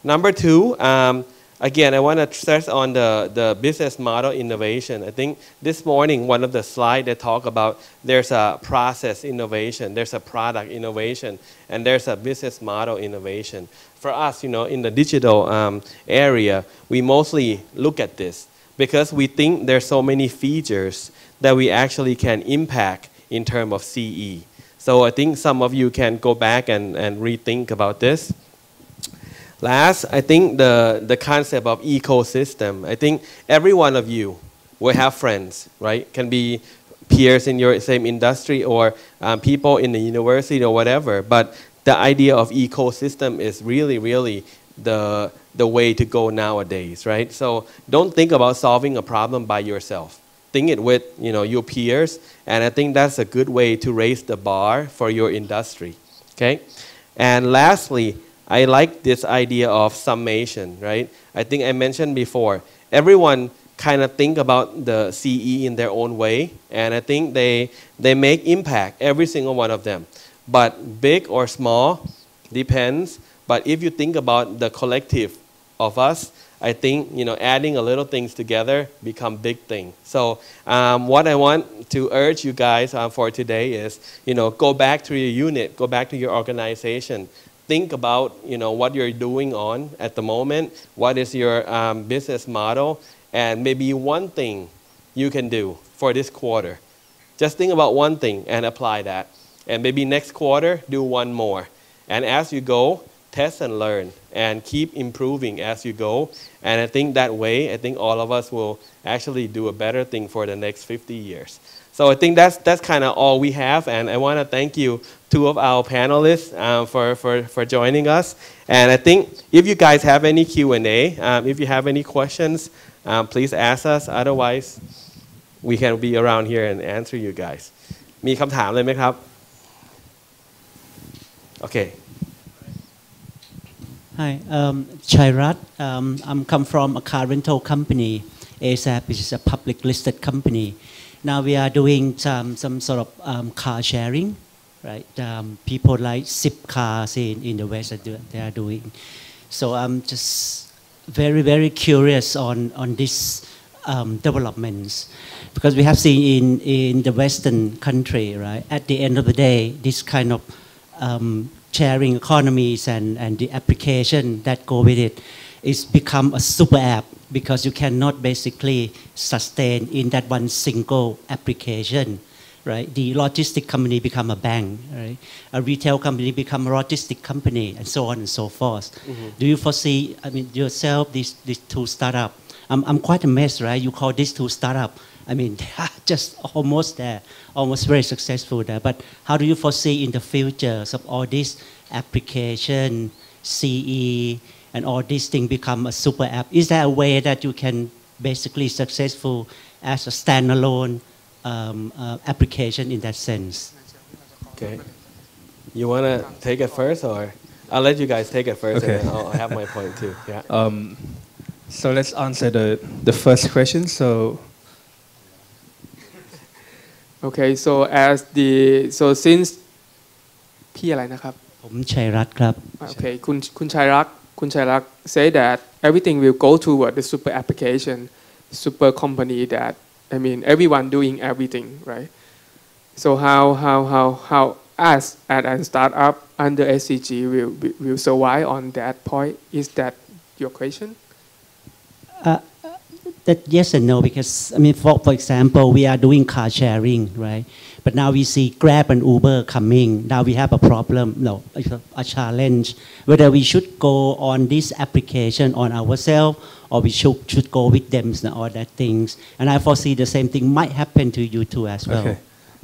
Number two, um, again, I want to stress on the, the business model innovation. I think this morning, one of the slides that talk about there's a process innovation, there's a product innovation, and there's a business model innovation. For us, you know, in the digital um, area, we mostly look at this because we think there's so many features that we actually can impact in terms of CE. So I think some of you can go back and, and rethink about this. Last, I think the, the concept of ecosystem. I think every one of you will have friends, right? Can be peers in your same industry or um, people in the university or whatever. But the idea of ecosystem is really, really the, the way to go nowadays, right? So don't think about solving a problem by yourself think it with you know your peers and i think that's a good way to raise the bar for your industry okay? And lastly i like this idea of summation right? I think i mentioned before everyone kind of think about the ce in their own way and i think they they make impact every single one of them. But big or small depends. But if you think about the collective of us I think you know adding a little things together become big thing. So um, what I want to urge you guys uh, for today is you know go back to your unit, go back to your organization. Think about you know what you're doing on at the moment. What is your um, business model, and maybe one thing you can do for this quarter. Just think about one thing and apply that. And maybe next quarter do one more. And as you go, test and learn and keep improving as you go. And I think that way, I think all of us will actually do a better thing for the next 50 years. So I think that's, that's kind of all we have. And I want to thank you, two of our panelists, um, for, for, for joining us. And I think if you guys have any Q&A, um, if you have any questions, um, please ask us. Otherwise, we can be around here and answer you guys. มีคำถามเลยไหมครับ Okay. Hi, um, Chairat. Um, I'm come from a car rental company, ASAP, which is a public listed company. Now we are doing some, some sort of um, car sharing, right? Um, people like Zipcars in, in the West that they are doing. So I'm just very, very curious on, on these um, developments because we have seen in, in the Western country, right? At the end of the day, this kind of um, sharing economies and, and the application that go with it is become a super app because you cannot basically sustain in that one single application right? The logistic company become a bank right? A retail company become a logistic company and so on and so forth. Mm-hmm. do you foresee i mean yourself these these two startup? I'm, I'm quite amazed right? You call these two startup I mean, they are just almost there, almost very successful there. But how do you foresee in the future of all this application, CE, and all these things become a super app? Is there a way that you can basically successful as a standalone um, uh, application in that sense? Okay. You want to take it first, or I'll let you guys take it first, Okay. and then I'll have my point too. Yeah. Um, so let's answer the, the first question. So Okay, so as the so since พี่อะไรนะครับ ผมชัยรัตน์ครับ Okay, คุณคุณชัยรักคุณชัยรัก say that everything will go toward the super application, super company that I mean everyone doing everything, right? So how how how how us at a startup under SCG will will survive on that point? Is that your question? Uh, that yes and no because I mean for, for example we are doing car sharing right? But now we see Grab and Uber coming. Now we have a problem no a, a challenge whether we should go on this application on ourselves or we should, should go with them and all that things. And I foresee the same thing might happen to you too as well. Okay.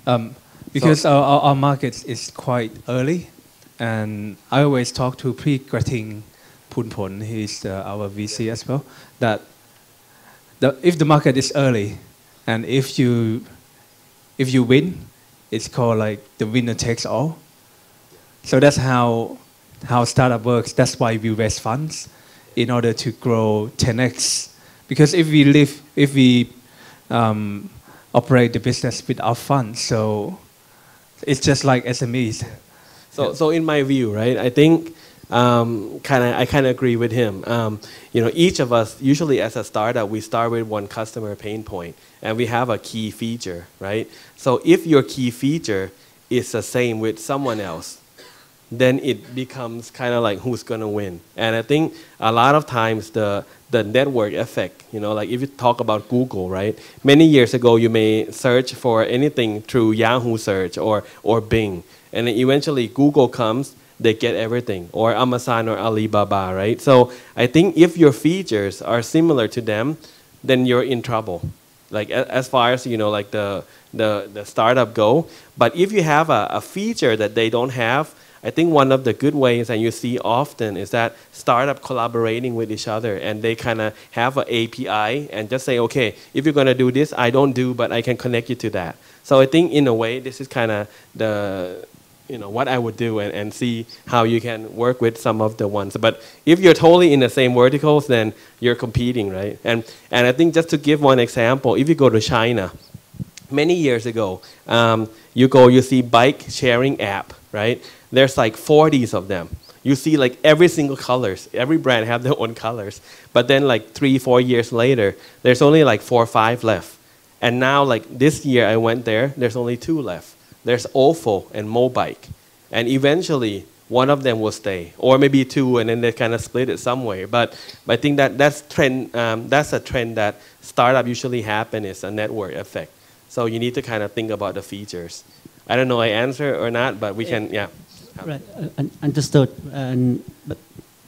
Um, Because our, our, our market is quite early, and I always talk to Pre Grating Punpon, he's uh, our VC as well, that the, if the market is early, and if you if you win, it's called like the winner takes all. So that's how how startup works. That's why we raise funds in order to grow 10x. Because if we live, if we um, operate the business without funds, so it's just like SMEs. So, so in my view, right, I think um, kind of I kind of agree with him. Um, you know, each of us usually as a startup we start with one customer pain point, and we have a key feature, right? So if your key feature is the same with someone else, then it becomes kind of like who's going to win. And I think a lot of times the the network effect, you know, like if you talk about Google, right? Many years ago, you may search for anything through Yahoo search or or Bing, and then eventually Google comes, they get everything, or Amazon or Alibaba, right? So I think if your features are similar to them, then you're in trouble. Like as far as you know, like the the the startup go. But if you have a, a feature that they don't have, I think one of the good ways, and you see often, is that startup collaborating with each other, and they kind of have an API and just say, okay, if you're going to do this, I don't do, but I can connect you to that. So I think in a way, this is kind of the you know what I would do and, and see how you can work with some of the ones. But if you're totally in the same verticals, then you're competing, right? And and I think just to give one example, if you go to China, many years ago, um, you go you see bike sharing app, right? There's like 40s of them. You see like every single colors. Every brand have their own colors. But then like three, four years later, there's only like four or five left. And now like this year I went there, there's only two left. There's Ofo and Mobike. And eventually one of them will stay, or maybe two, and then they kind of split it somewhere. But, but I think that that's trend. Um, that's a trend that startup usually happen is a network effect. So you need to kind of think about the features. I don't know I answer or not, but we can yeah. Right, uh, understood. Um, but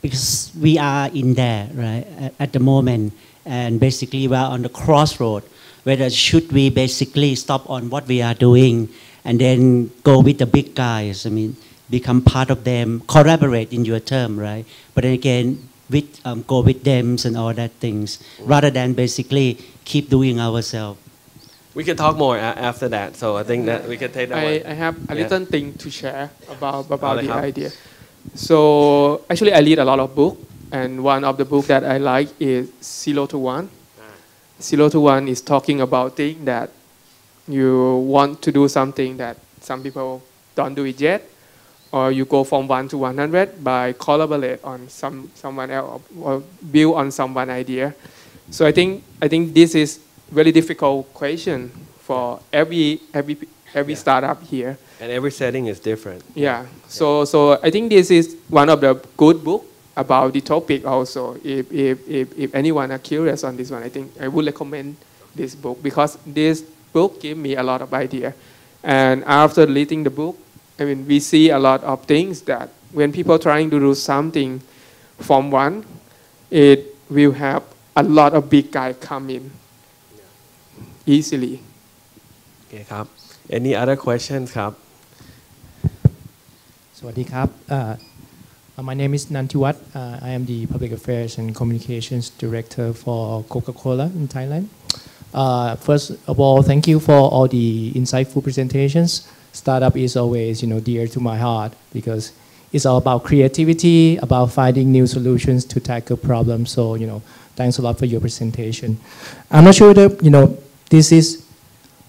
because we are in there, right, at, at, the moment, and basically we are on the crossroad. Whether should we basically stop on what we are doing and then go with the big guys? I mean, become part of them, collaborate in your term, right? But then again, with um, go with them and all that things, rather than basically keep doing ourselves. We can talk more after that. So I think that we can take that I, one. I have a Yeah. little thing to share about about Alright, the how? idea. So actually, I read a lot of books, and one of the book that I like is Zero to One. Zero to One is talking about things that you want to do something that some people don't do it yet, or you go from one to 100 by collaborate on some someone else or build on someone idea. So I think I think this is very difficult question for every every every startup here. And every setting is different. Yeah. So so I think this is one of the good book about the topic also. If if if, if anyone are curious on this one, I think I would recommend this book because this book gave me a lot of idea. And after reading the book, I mean, we see a lot of things that when people trying to do something from one, it will have a lot of big guy come in easily. Okay, Kap. Any other questions, Kap? Uh, uh, my name is Nantiwat uh, I am the Public Affairs and Communications Director for Coca-Cola in Thailand uh, first of all, thank you for all the insightful presentations. Startup is always, you know, dear to my heart because it's all about creativity, about finding new solutions to tackle problems. So, you know, thanks a lot for your presentation. I'm not sure that, you know, this is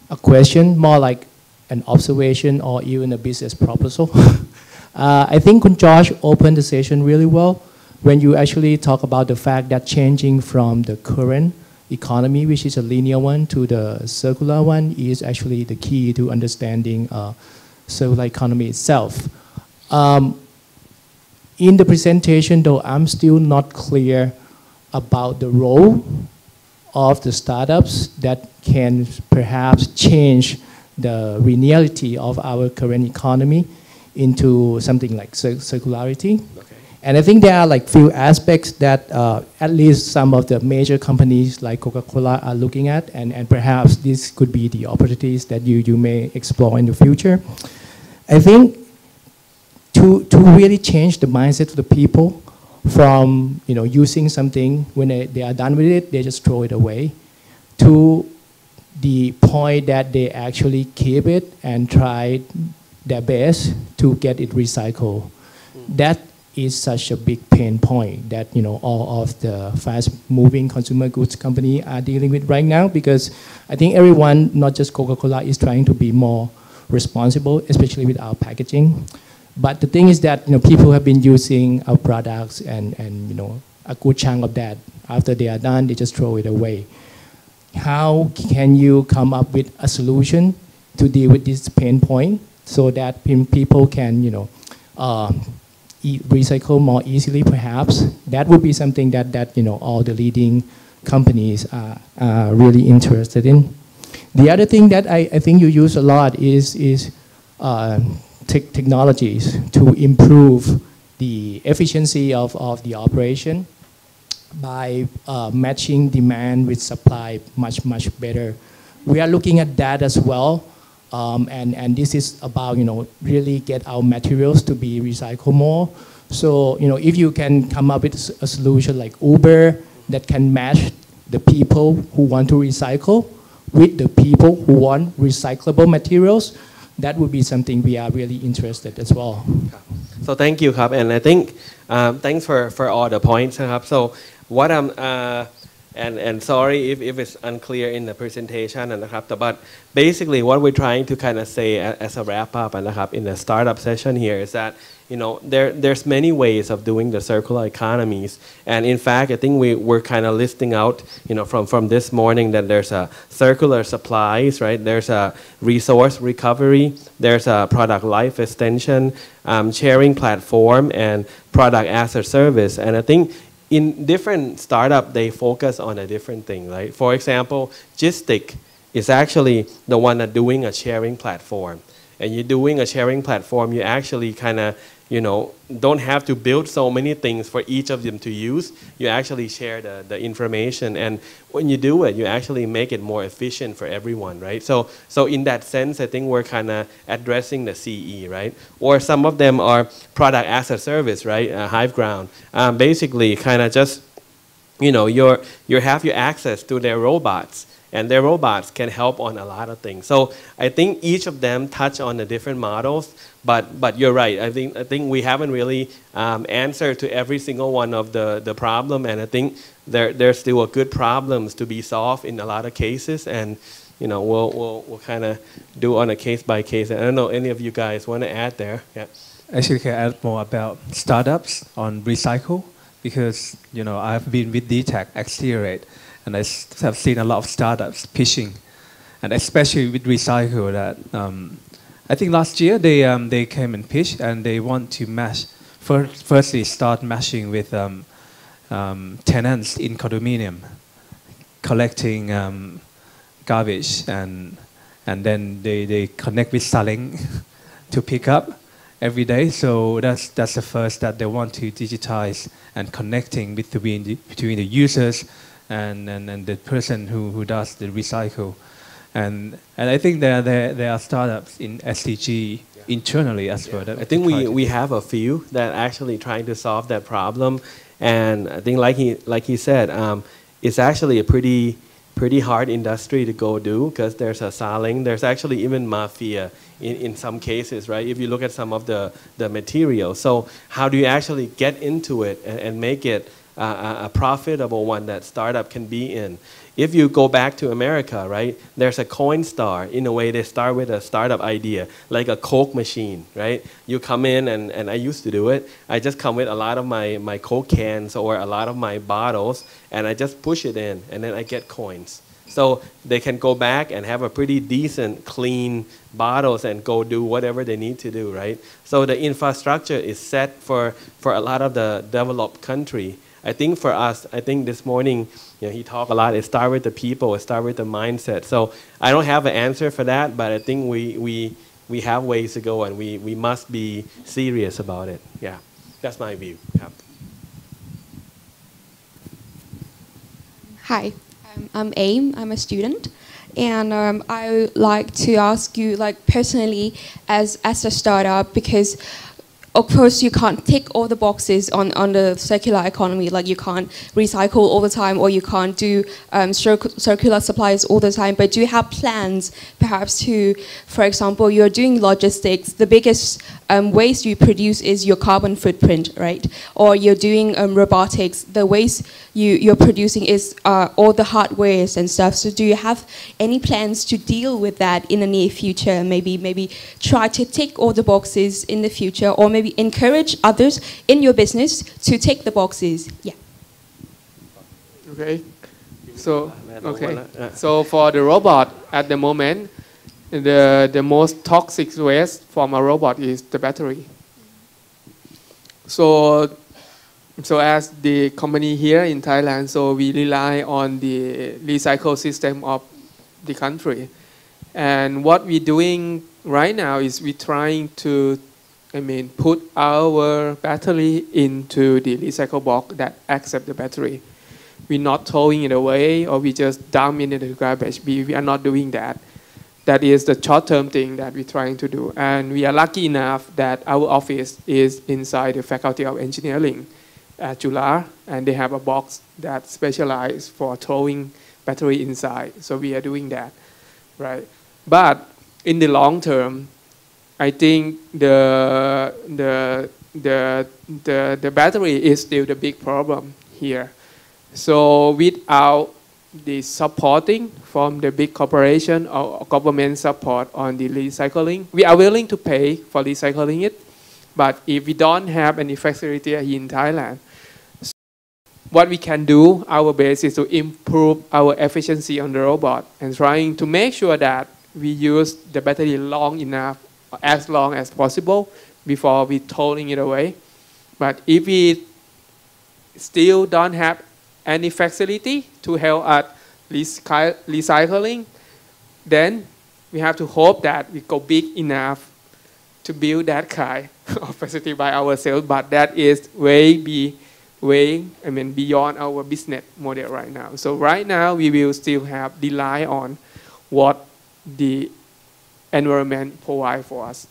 a question, more like an observation or even a business proposal. uh, I think Kun Josh opened the session really well when you actually talk about the fact that changing from the current economy, which is a linear one, to the circular one is actually the key to understanding uh, circular economy itself. Um, in the presentation, though, I'm still not clear about the role of the startups that can perhaps change the reality of our current economy into something like cir- circularity. And I think there are like few aspects that uh, at least some of the major companies like Coca-Cola are looking at, and, and perhaps this could be the opportunities that you, you may explore in the future. I think to, to really change the mindset of the people from you know, using something when they, they are done with it, they just throw it away, to the point that they actually keep it and try their best to get it recycled. That is such a big pain point that you know all of the fast-moving consumer goods company are dealing with right now because I think everyone, not just Coca-Cola, is trying to be more responsible, especially with our packaging. But the thing is that you know people have been using our products and and you know a good chunk of that after they are done they just throw it away. How can you come up with a solution to deal with this pain point so that people can you know uh, e recycle more easily perhaps. That would be something that, that you know, all the leading companies are, are really interested in. The other thing that I, I think you use a lot is, is uh, te technologies to improve the efficiency of, of the operation by uh, matching demand with supply much, much better. We are looking at that as well. Um, and, and this is about, you know, really get our materials to be recycled more. So, you know, if you can come up with a solution like Uber that can match the people who want to recycle with the people who want recyclable materials, that would be something we are really interested as well. So thank you, Kap. And I think, um, thanks for, for all the points, Kap. So what I'm, uh, and, and sorry if, if it's unclear in the presentation นะครับ but basically what we're trying to kind of say as a wrap up นะครับ in the startup session here is that you know there there's many ways of doing the circular economies and in fact I think we we're kind of listing out you know from from this morning that there's a circular supplies right there's a resource recovery there's a product life extension um, sharing platform and product as a service and I think in different startup, they focus on a different thing, right? For example, GIZTIX is actually the one that doing a sharing platform. And you're doing a sharing platform, you actually kind of you know, don't have to build so many things for each of them to use. You actually share the, the information. And when you do it, you actually make it more efficient for everyone, right? So, so in that sense, I think we're kind of addressing the CE, right? Or some of them are product as a service, right? Uh, Hiveground. Um, basically, kind of just, you know, you you have your access to their robots and their robots can help on a lot of things. So I think each of them touch on the different models, but but you're right. I think I think we haven't really um, answered to every single one of the the problem, and I think there there's still a good problems to be solved in a lot of cases, and you know we'll we'll we'll kind of do on a case by case. I don't know any of you guys want to add there. Yeah. Actually, can add more about startups on recycle because you know I've been with DTAC Accelerate and I have seen a lot of startups pitching, and especially with Recycle that um, I think last year they, um, they came and pitched and they want to match, first, firstly start matching with um, um tenants in condominium, collecting um, garbage and, and then they, they connect with selling to pick up every day. So that's, that's the first that they want to digitize and connecting between the, between the users and, and, and the person who, who does the recycle. And, and I think there, there, there are startups in SCG yeah. internally as yeah. well. I think we, we have a few that actually trying to solve that problem. And I think like he, like he said, um, it's actually a pretty, pretty hard industry to go do because there's a selling, there's actually even mafia in, in some cases, right? If you look at some of the, the material. So how do you actually get into it and, and make it uh, a profitable one that startup can be in. If you go back to America, right, there's a Coinstar. In a way, they start with a startup idea, like a Coke machine, right? You come in, and, and I used to do it. I just come with a lot of my, my Coke cans or a lot of my bottles, and I just push it in, and then I get coins. So they can go back and have a pretty decent, clean bottles and go do whatever they need to do, right? So the infrastructure is set for, for a lot of the developed country. I think for us, I think this morning, you know, he talked a lot. It started with the people, it started with the mindset. So I don't have an answer for that, but I think we, we, we have ways to go and we, we must be serious about it. Yeah, that's my view. Yeah. Hi, I'm, I'm AIM, I'm a student and um, I would like to ask you, like personally, as as a startup, because of course you can't tick all the boxes on, on the circular economy. Like you can't recycle all the time, or you can't do um, circ- circular supplies all the time. But do you have plans, perhaps to, for example, you're doing logistics. The biggest um, waste you produce is your carbon footprint, right? Or you're doing um, robotics. The waste you, you're producing is uh, all the hardwares and stuff. So do you have any plans to deal with that in the near future? Maybe maybe try to tick all the boxes in the future, or maybe encourage others in your business to tick the boxes. Yeah. Okay. So okay. So for the robot at the moment, the the most toxic waste from a robot is the battery. So so as the company here in Thailand, so we rely on the recycle system of the country. And what we're doing right now is we're trying to, I mean, put our battery into the recycle box that accept the battery. We're not throwing it away or we just dump it into the garbage. We, we are not doing that. That is the short-term thing that we're trying to do. And we are lucky enough that our office is inside the Faculty of Engineering at Chula, and they have a box that specialized for throwing battery inside. So we are doing that, right? But in the long term, I think the the the the, the battery is still the big problem here. So without the supporting from the big corporation or government support on the recycling, we are willing to pay for recycling it. But if we don't have any facility in Thailand, so what we can do, our base is to improve our efficiency on the robot and trying to make sure that we use the battery long enough, as long as possible before we throwing it away. But if we still don't have any facility to help recy- recycling, then we have to hope that we go big enough to build that kind of facility by ourselves. But that is way be way I mean beyond our business model right now. So right now we will still have rely on what the environment provide for us.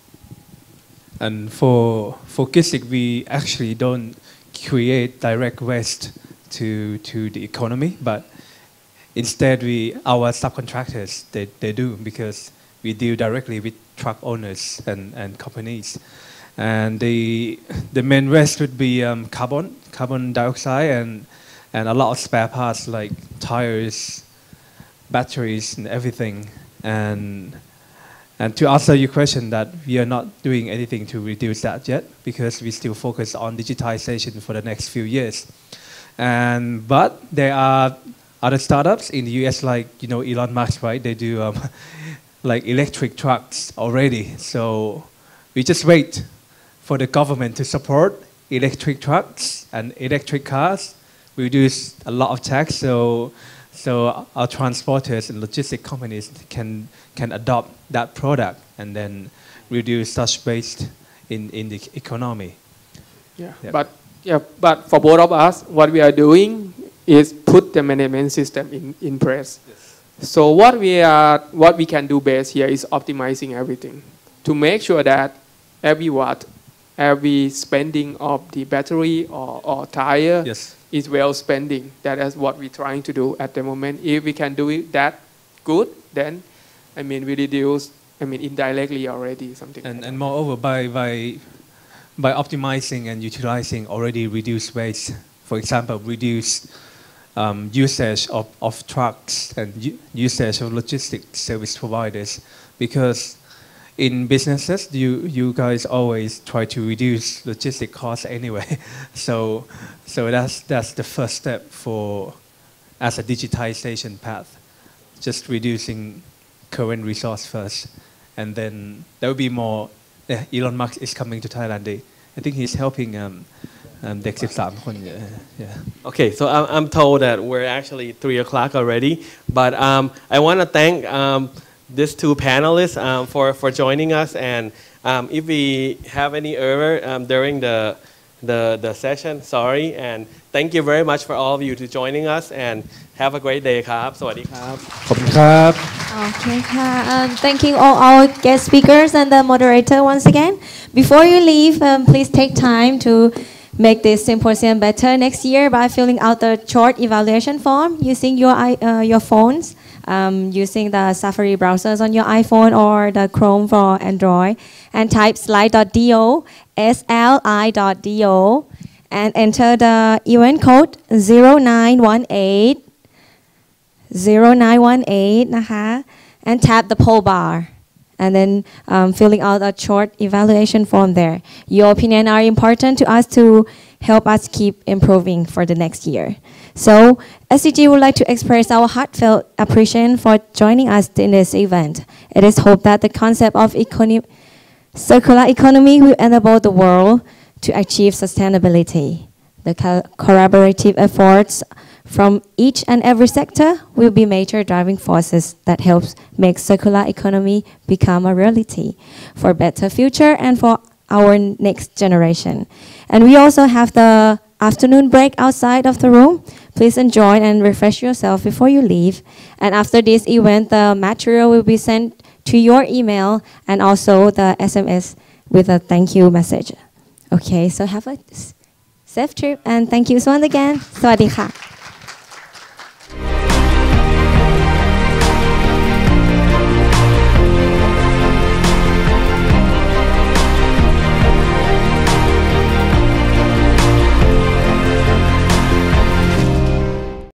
And for for GIZTIX, we actually don't create direct waste to to the economy, but instead we our subcontractors they, they do because we deal directly with truck owners and, and companies. And the the main waste would be um, carbon carbon dioxide and and a lot of spare parts like tires, batteries, and everything. And and to answer your question, that we are not doing anything to reduce that yet because we still focus on digitization for the next few years. And but there are other startups in the US, like you know Elon Musk, right? They do um, like electric trucks already. So we just wait for the government to support electric trucks and electric cars. We reduce a lot of tax, so so our transporters and logistic companies can can adopt that product and then reduce such waste in, in the economy. Yeah. Yeah. But yeah, but for both of us, what we are doing is put the management system in, in place. So what we are what we can do best here is optimizing everything to make sure that every watt, every spending of the battery or, or tire Yes. is well spending. That is what we're trying to do at the moment. If we can do it that good, then I mean we reduce I mean indirectly already something. And, like and moreover, by, by, by optimizing and utilizing already reduced waste, for example, reduce um, usage of, of trucks and usage of logistics service providers, because in businesses, you, you guys always try to reduce logistic costs anyway. so, so that's, that's the first step for as a digitization path, just reducing current resource first, and then there will be more. Yeah, Elon Musk is coming to Thailand. They, I think he's helping um, um, เด็ก13คน yeah, yeah. Okay, so I'm, I'm told that we're actually three o'clock already, but um, I want to thank um, these two panelists um, for, for joining us. And um, if we have any error um, during the the, the session. Sorry, and thank you very much for all of you to joining us and have a great day ครับ สวัสดีครับ ขอบคุณครับ Okay, uh, um, thanking all our guest speakers and the moderator once again. Before you leave, um, please take time to make this symposium better next year by filling out the short evaluation form using your, uh, your phones, um, using the Safari browsers on your iPhone or the Chrome for Android, and type slide.do, sli.do, and enter the event code 0918. 0918 นะคะ and tap the poll bar and then um, filling out a short evaluation form there. Your opinion are important to us to help us keep improving for the next year. So SCG would like to express our heartfelt appreciation for joining us in this event. It is hoped that the concept of econo circular economy will enable the world to achieve sustainability. The collaborative efforts from each and every sector will be major driving forces that helps make circular economy become a reality for better future and for our next generation. And we also have the afternoon break outside of the room. Please enjoy and refresh yourself before you leave. And after this event, the material will be sent to your email and also the SMS with a thank you message. Okay, so have a s- safe trip and thank you once again. สวัสดีค่ะ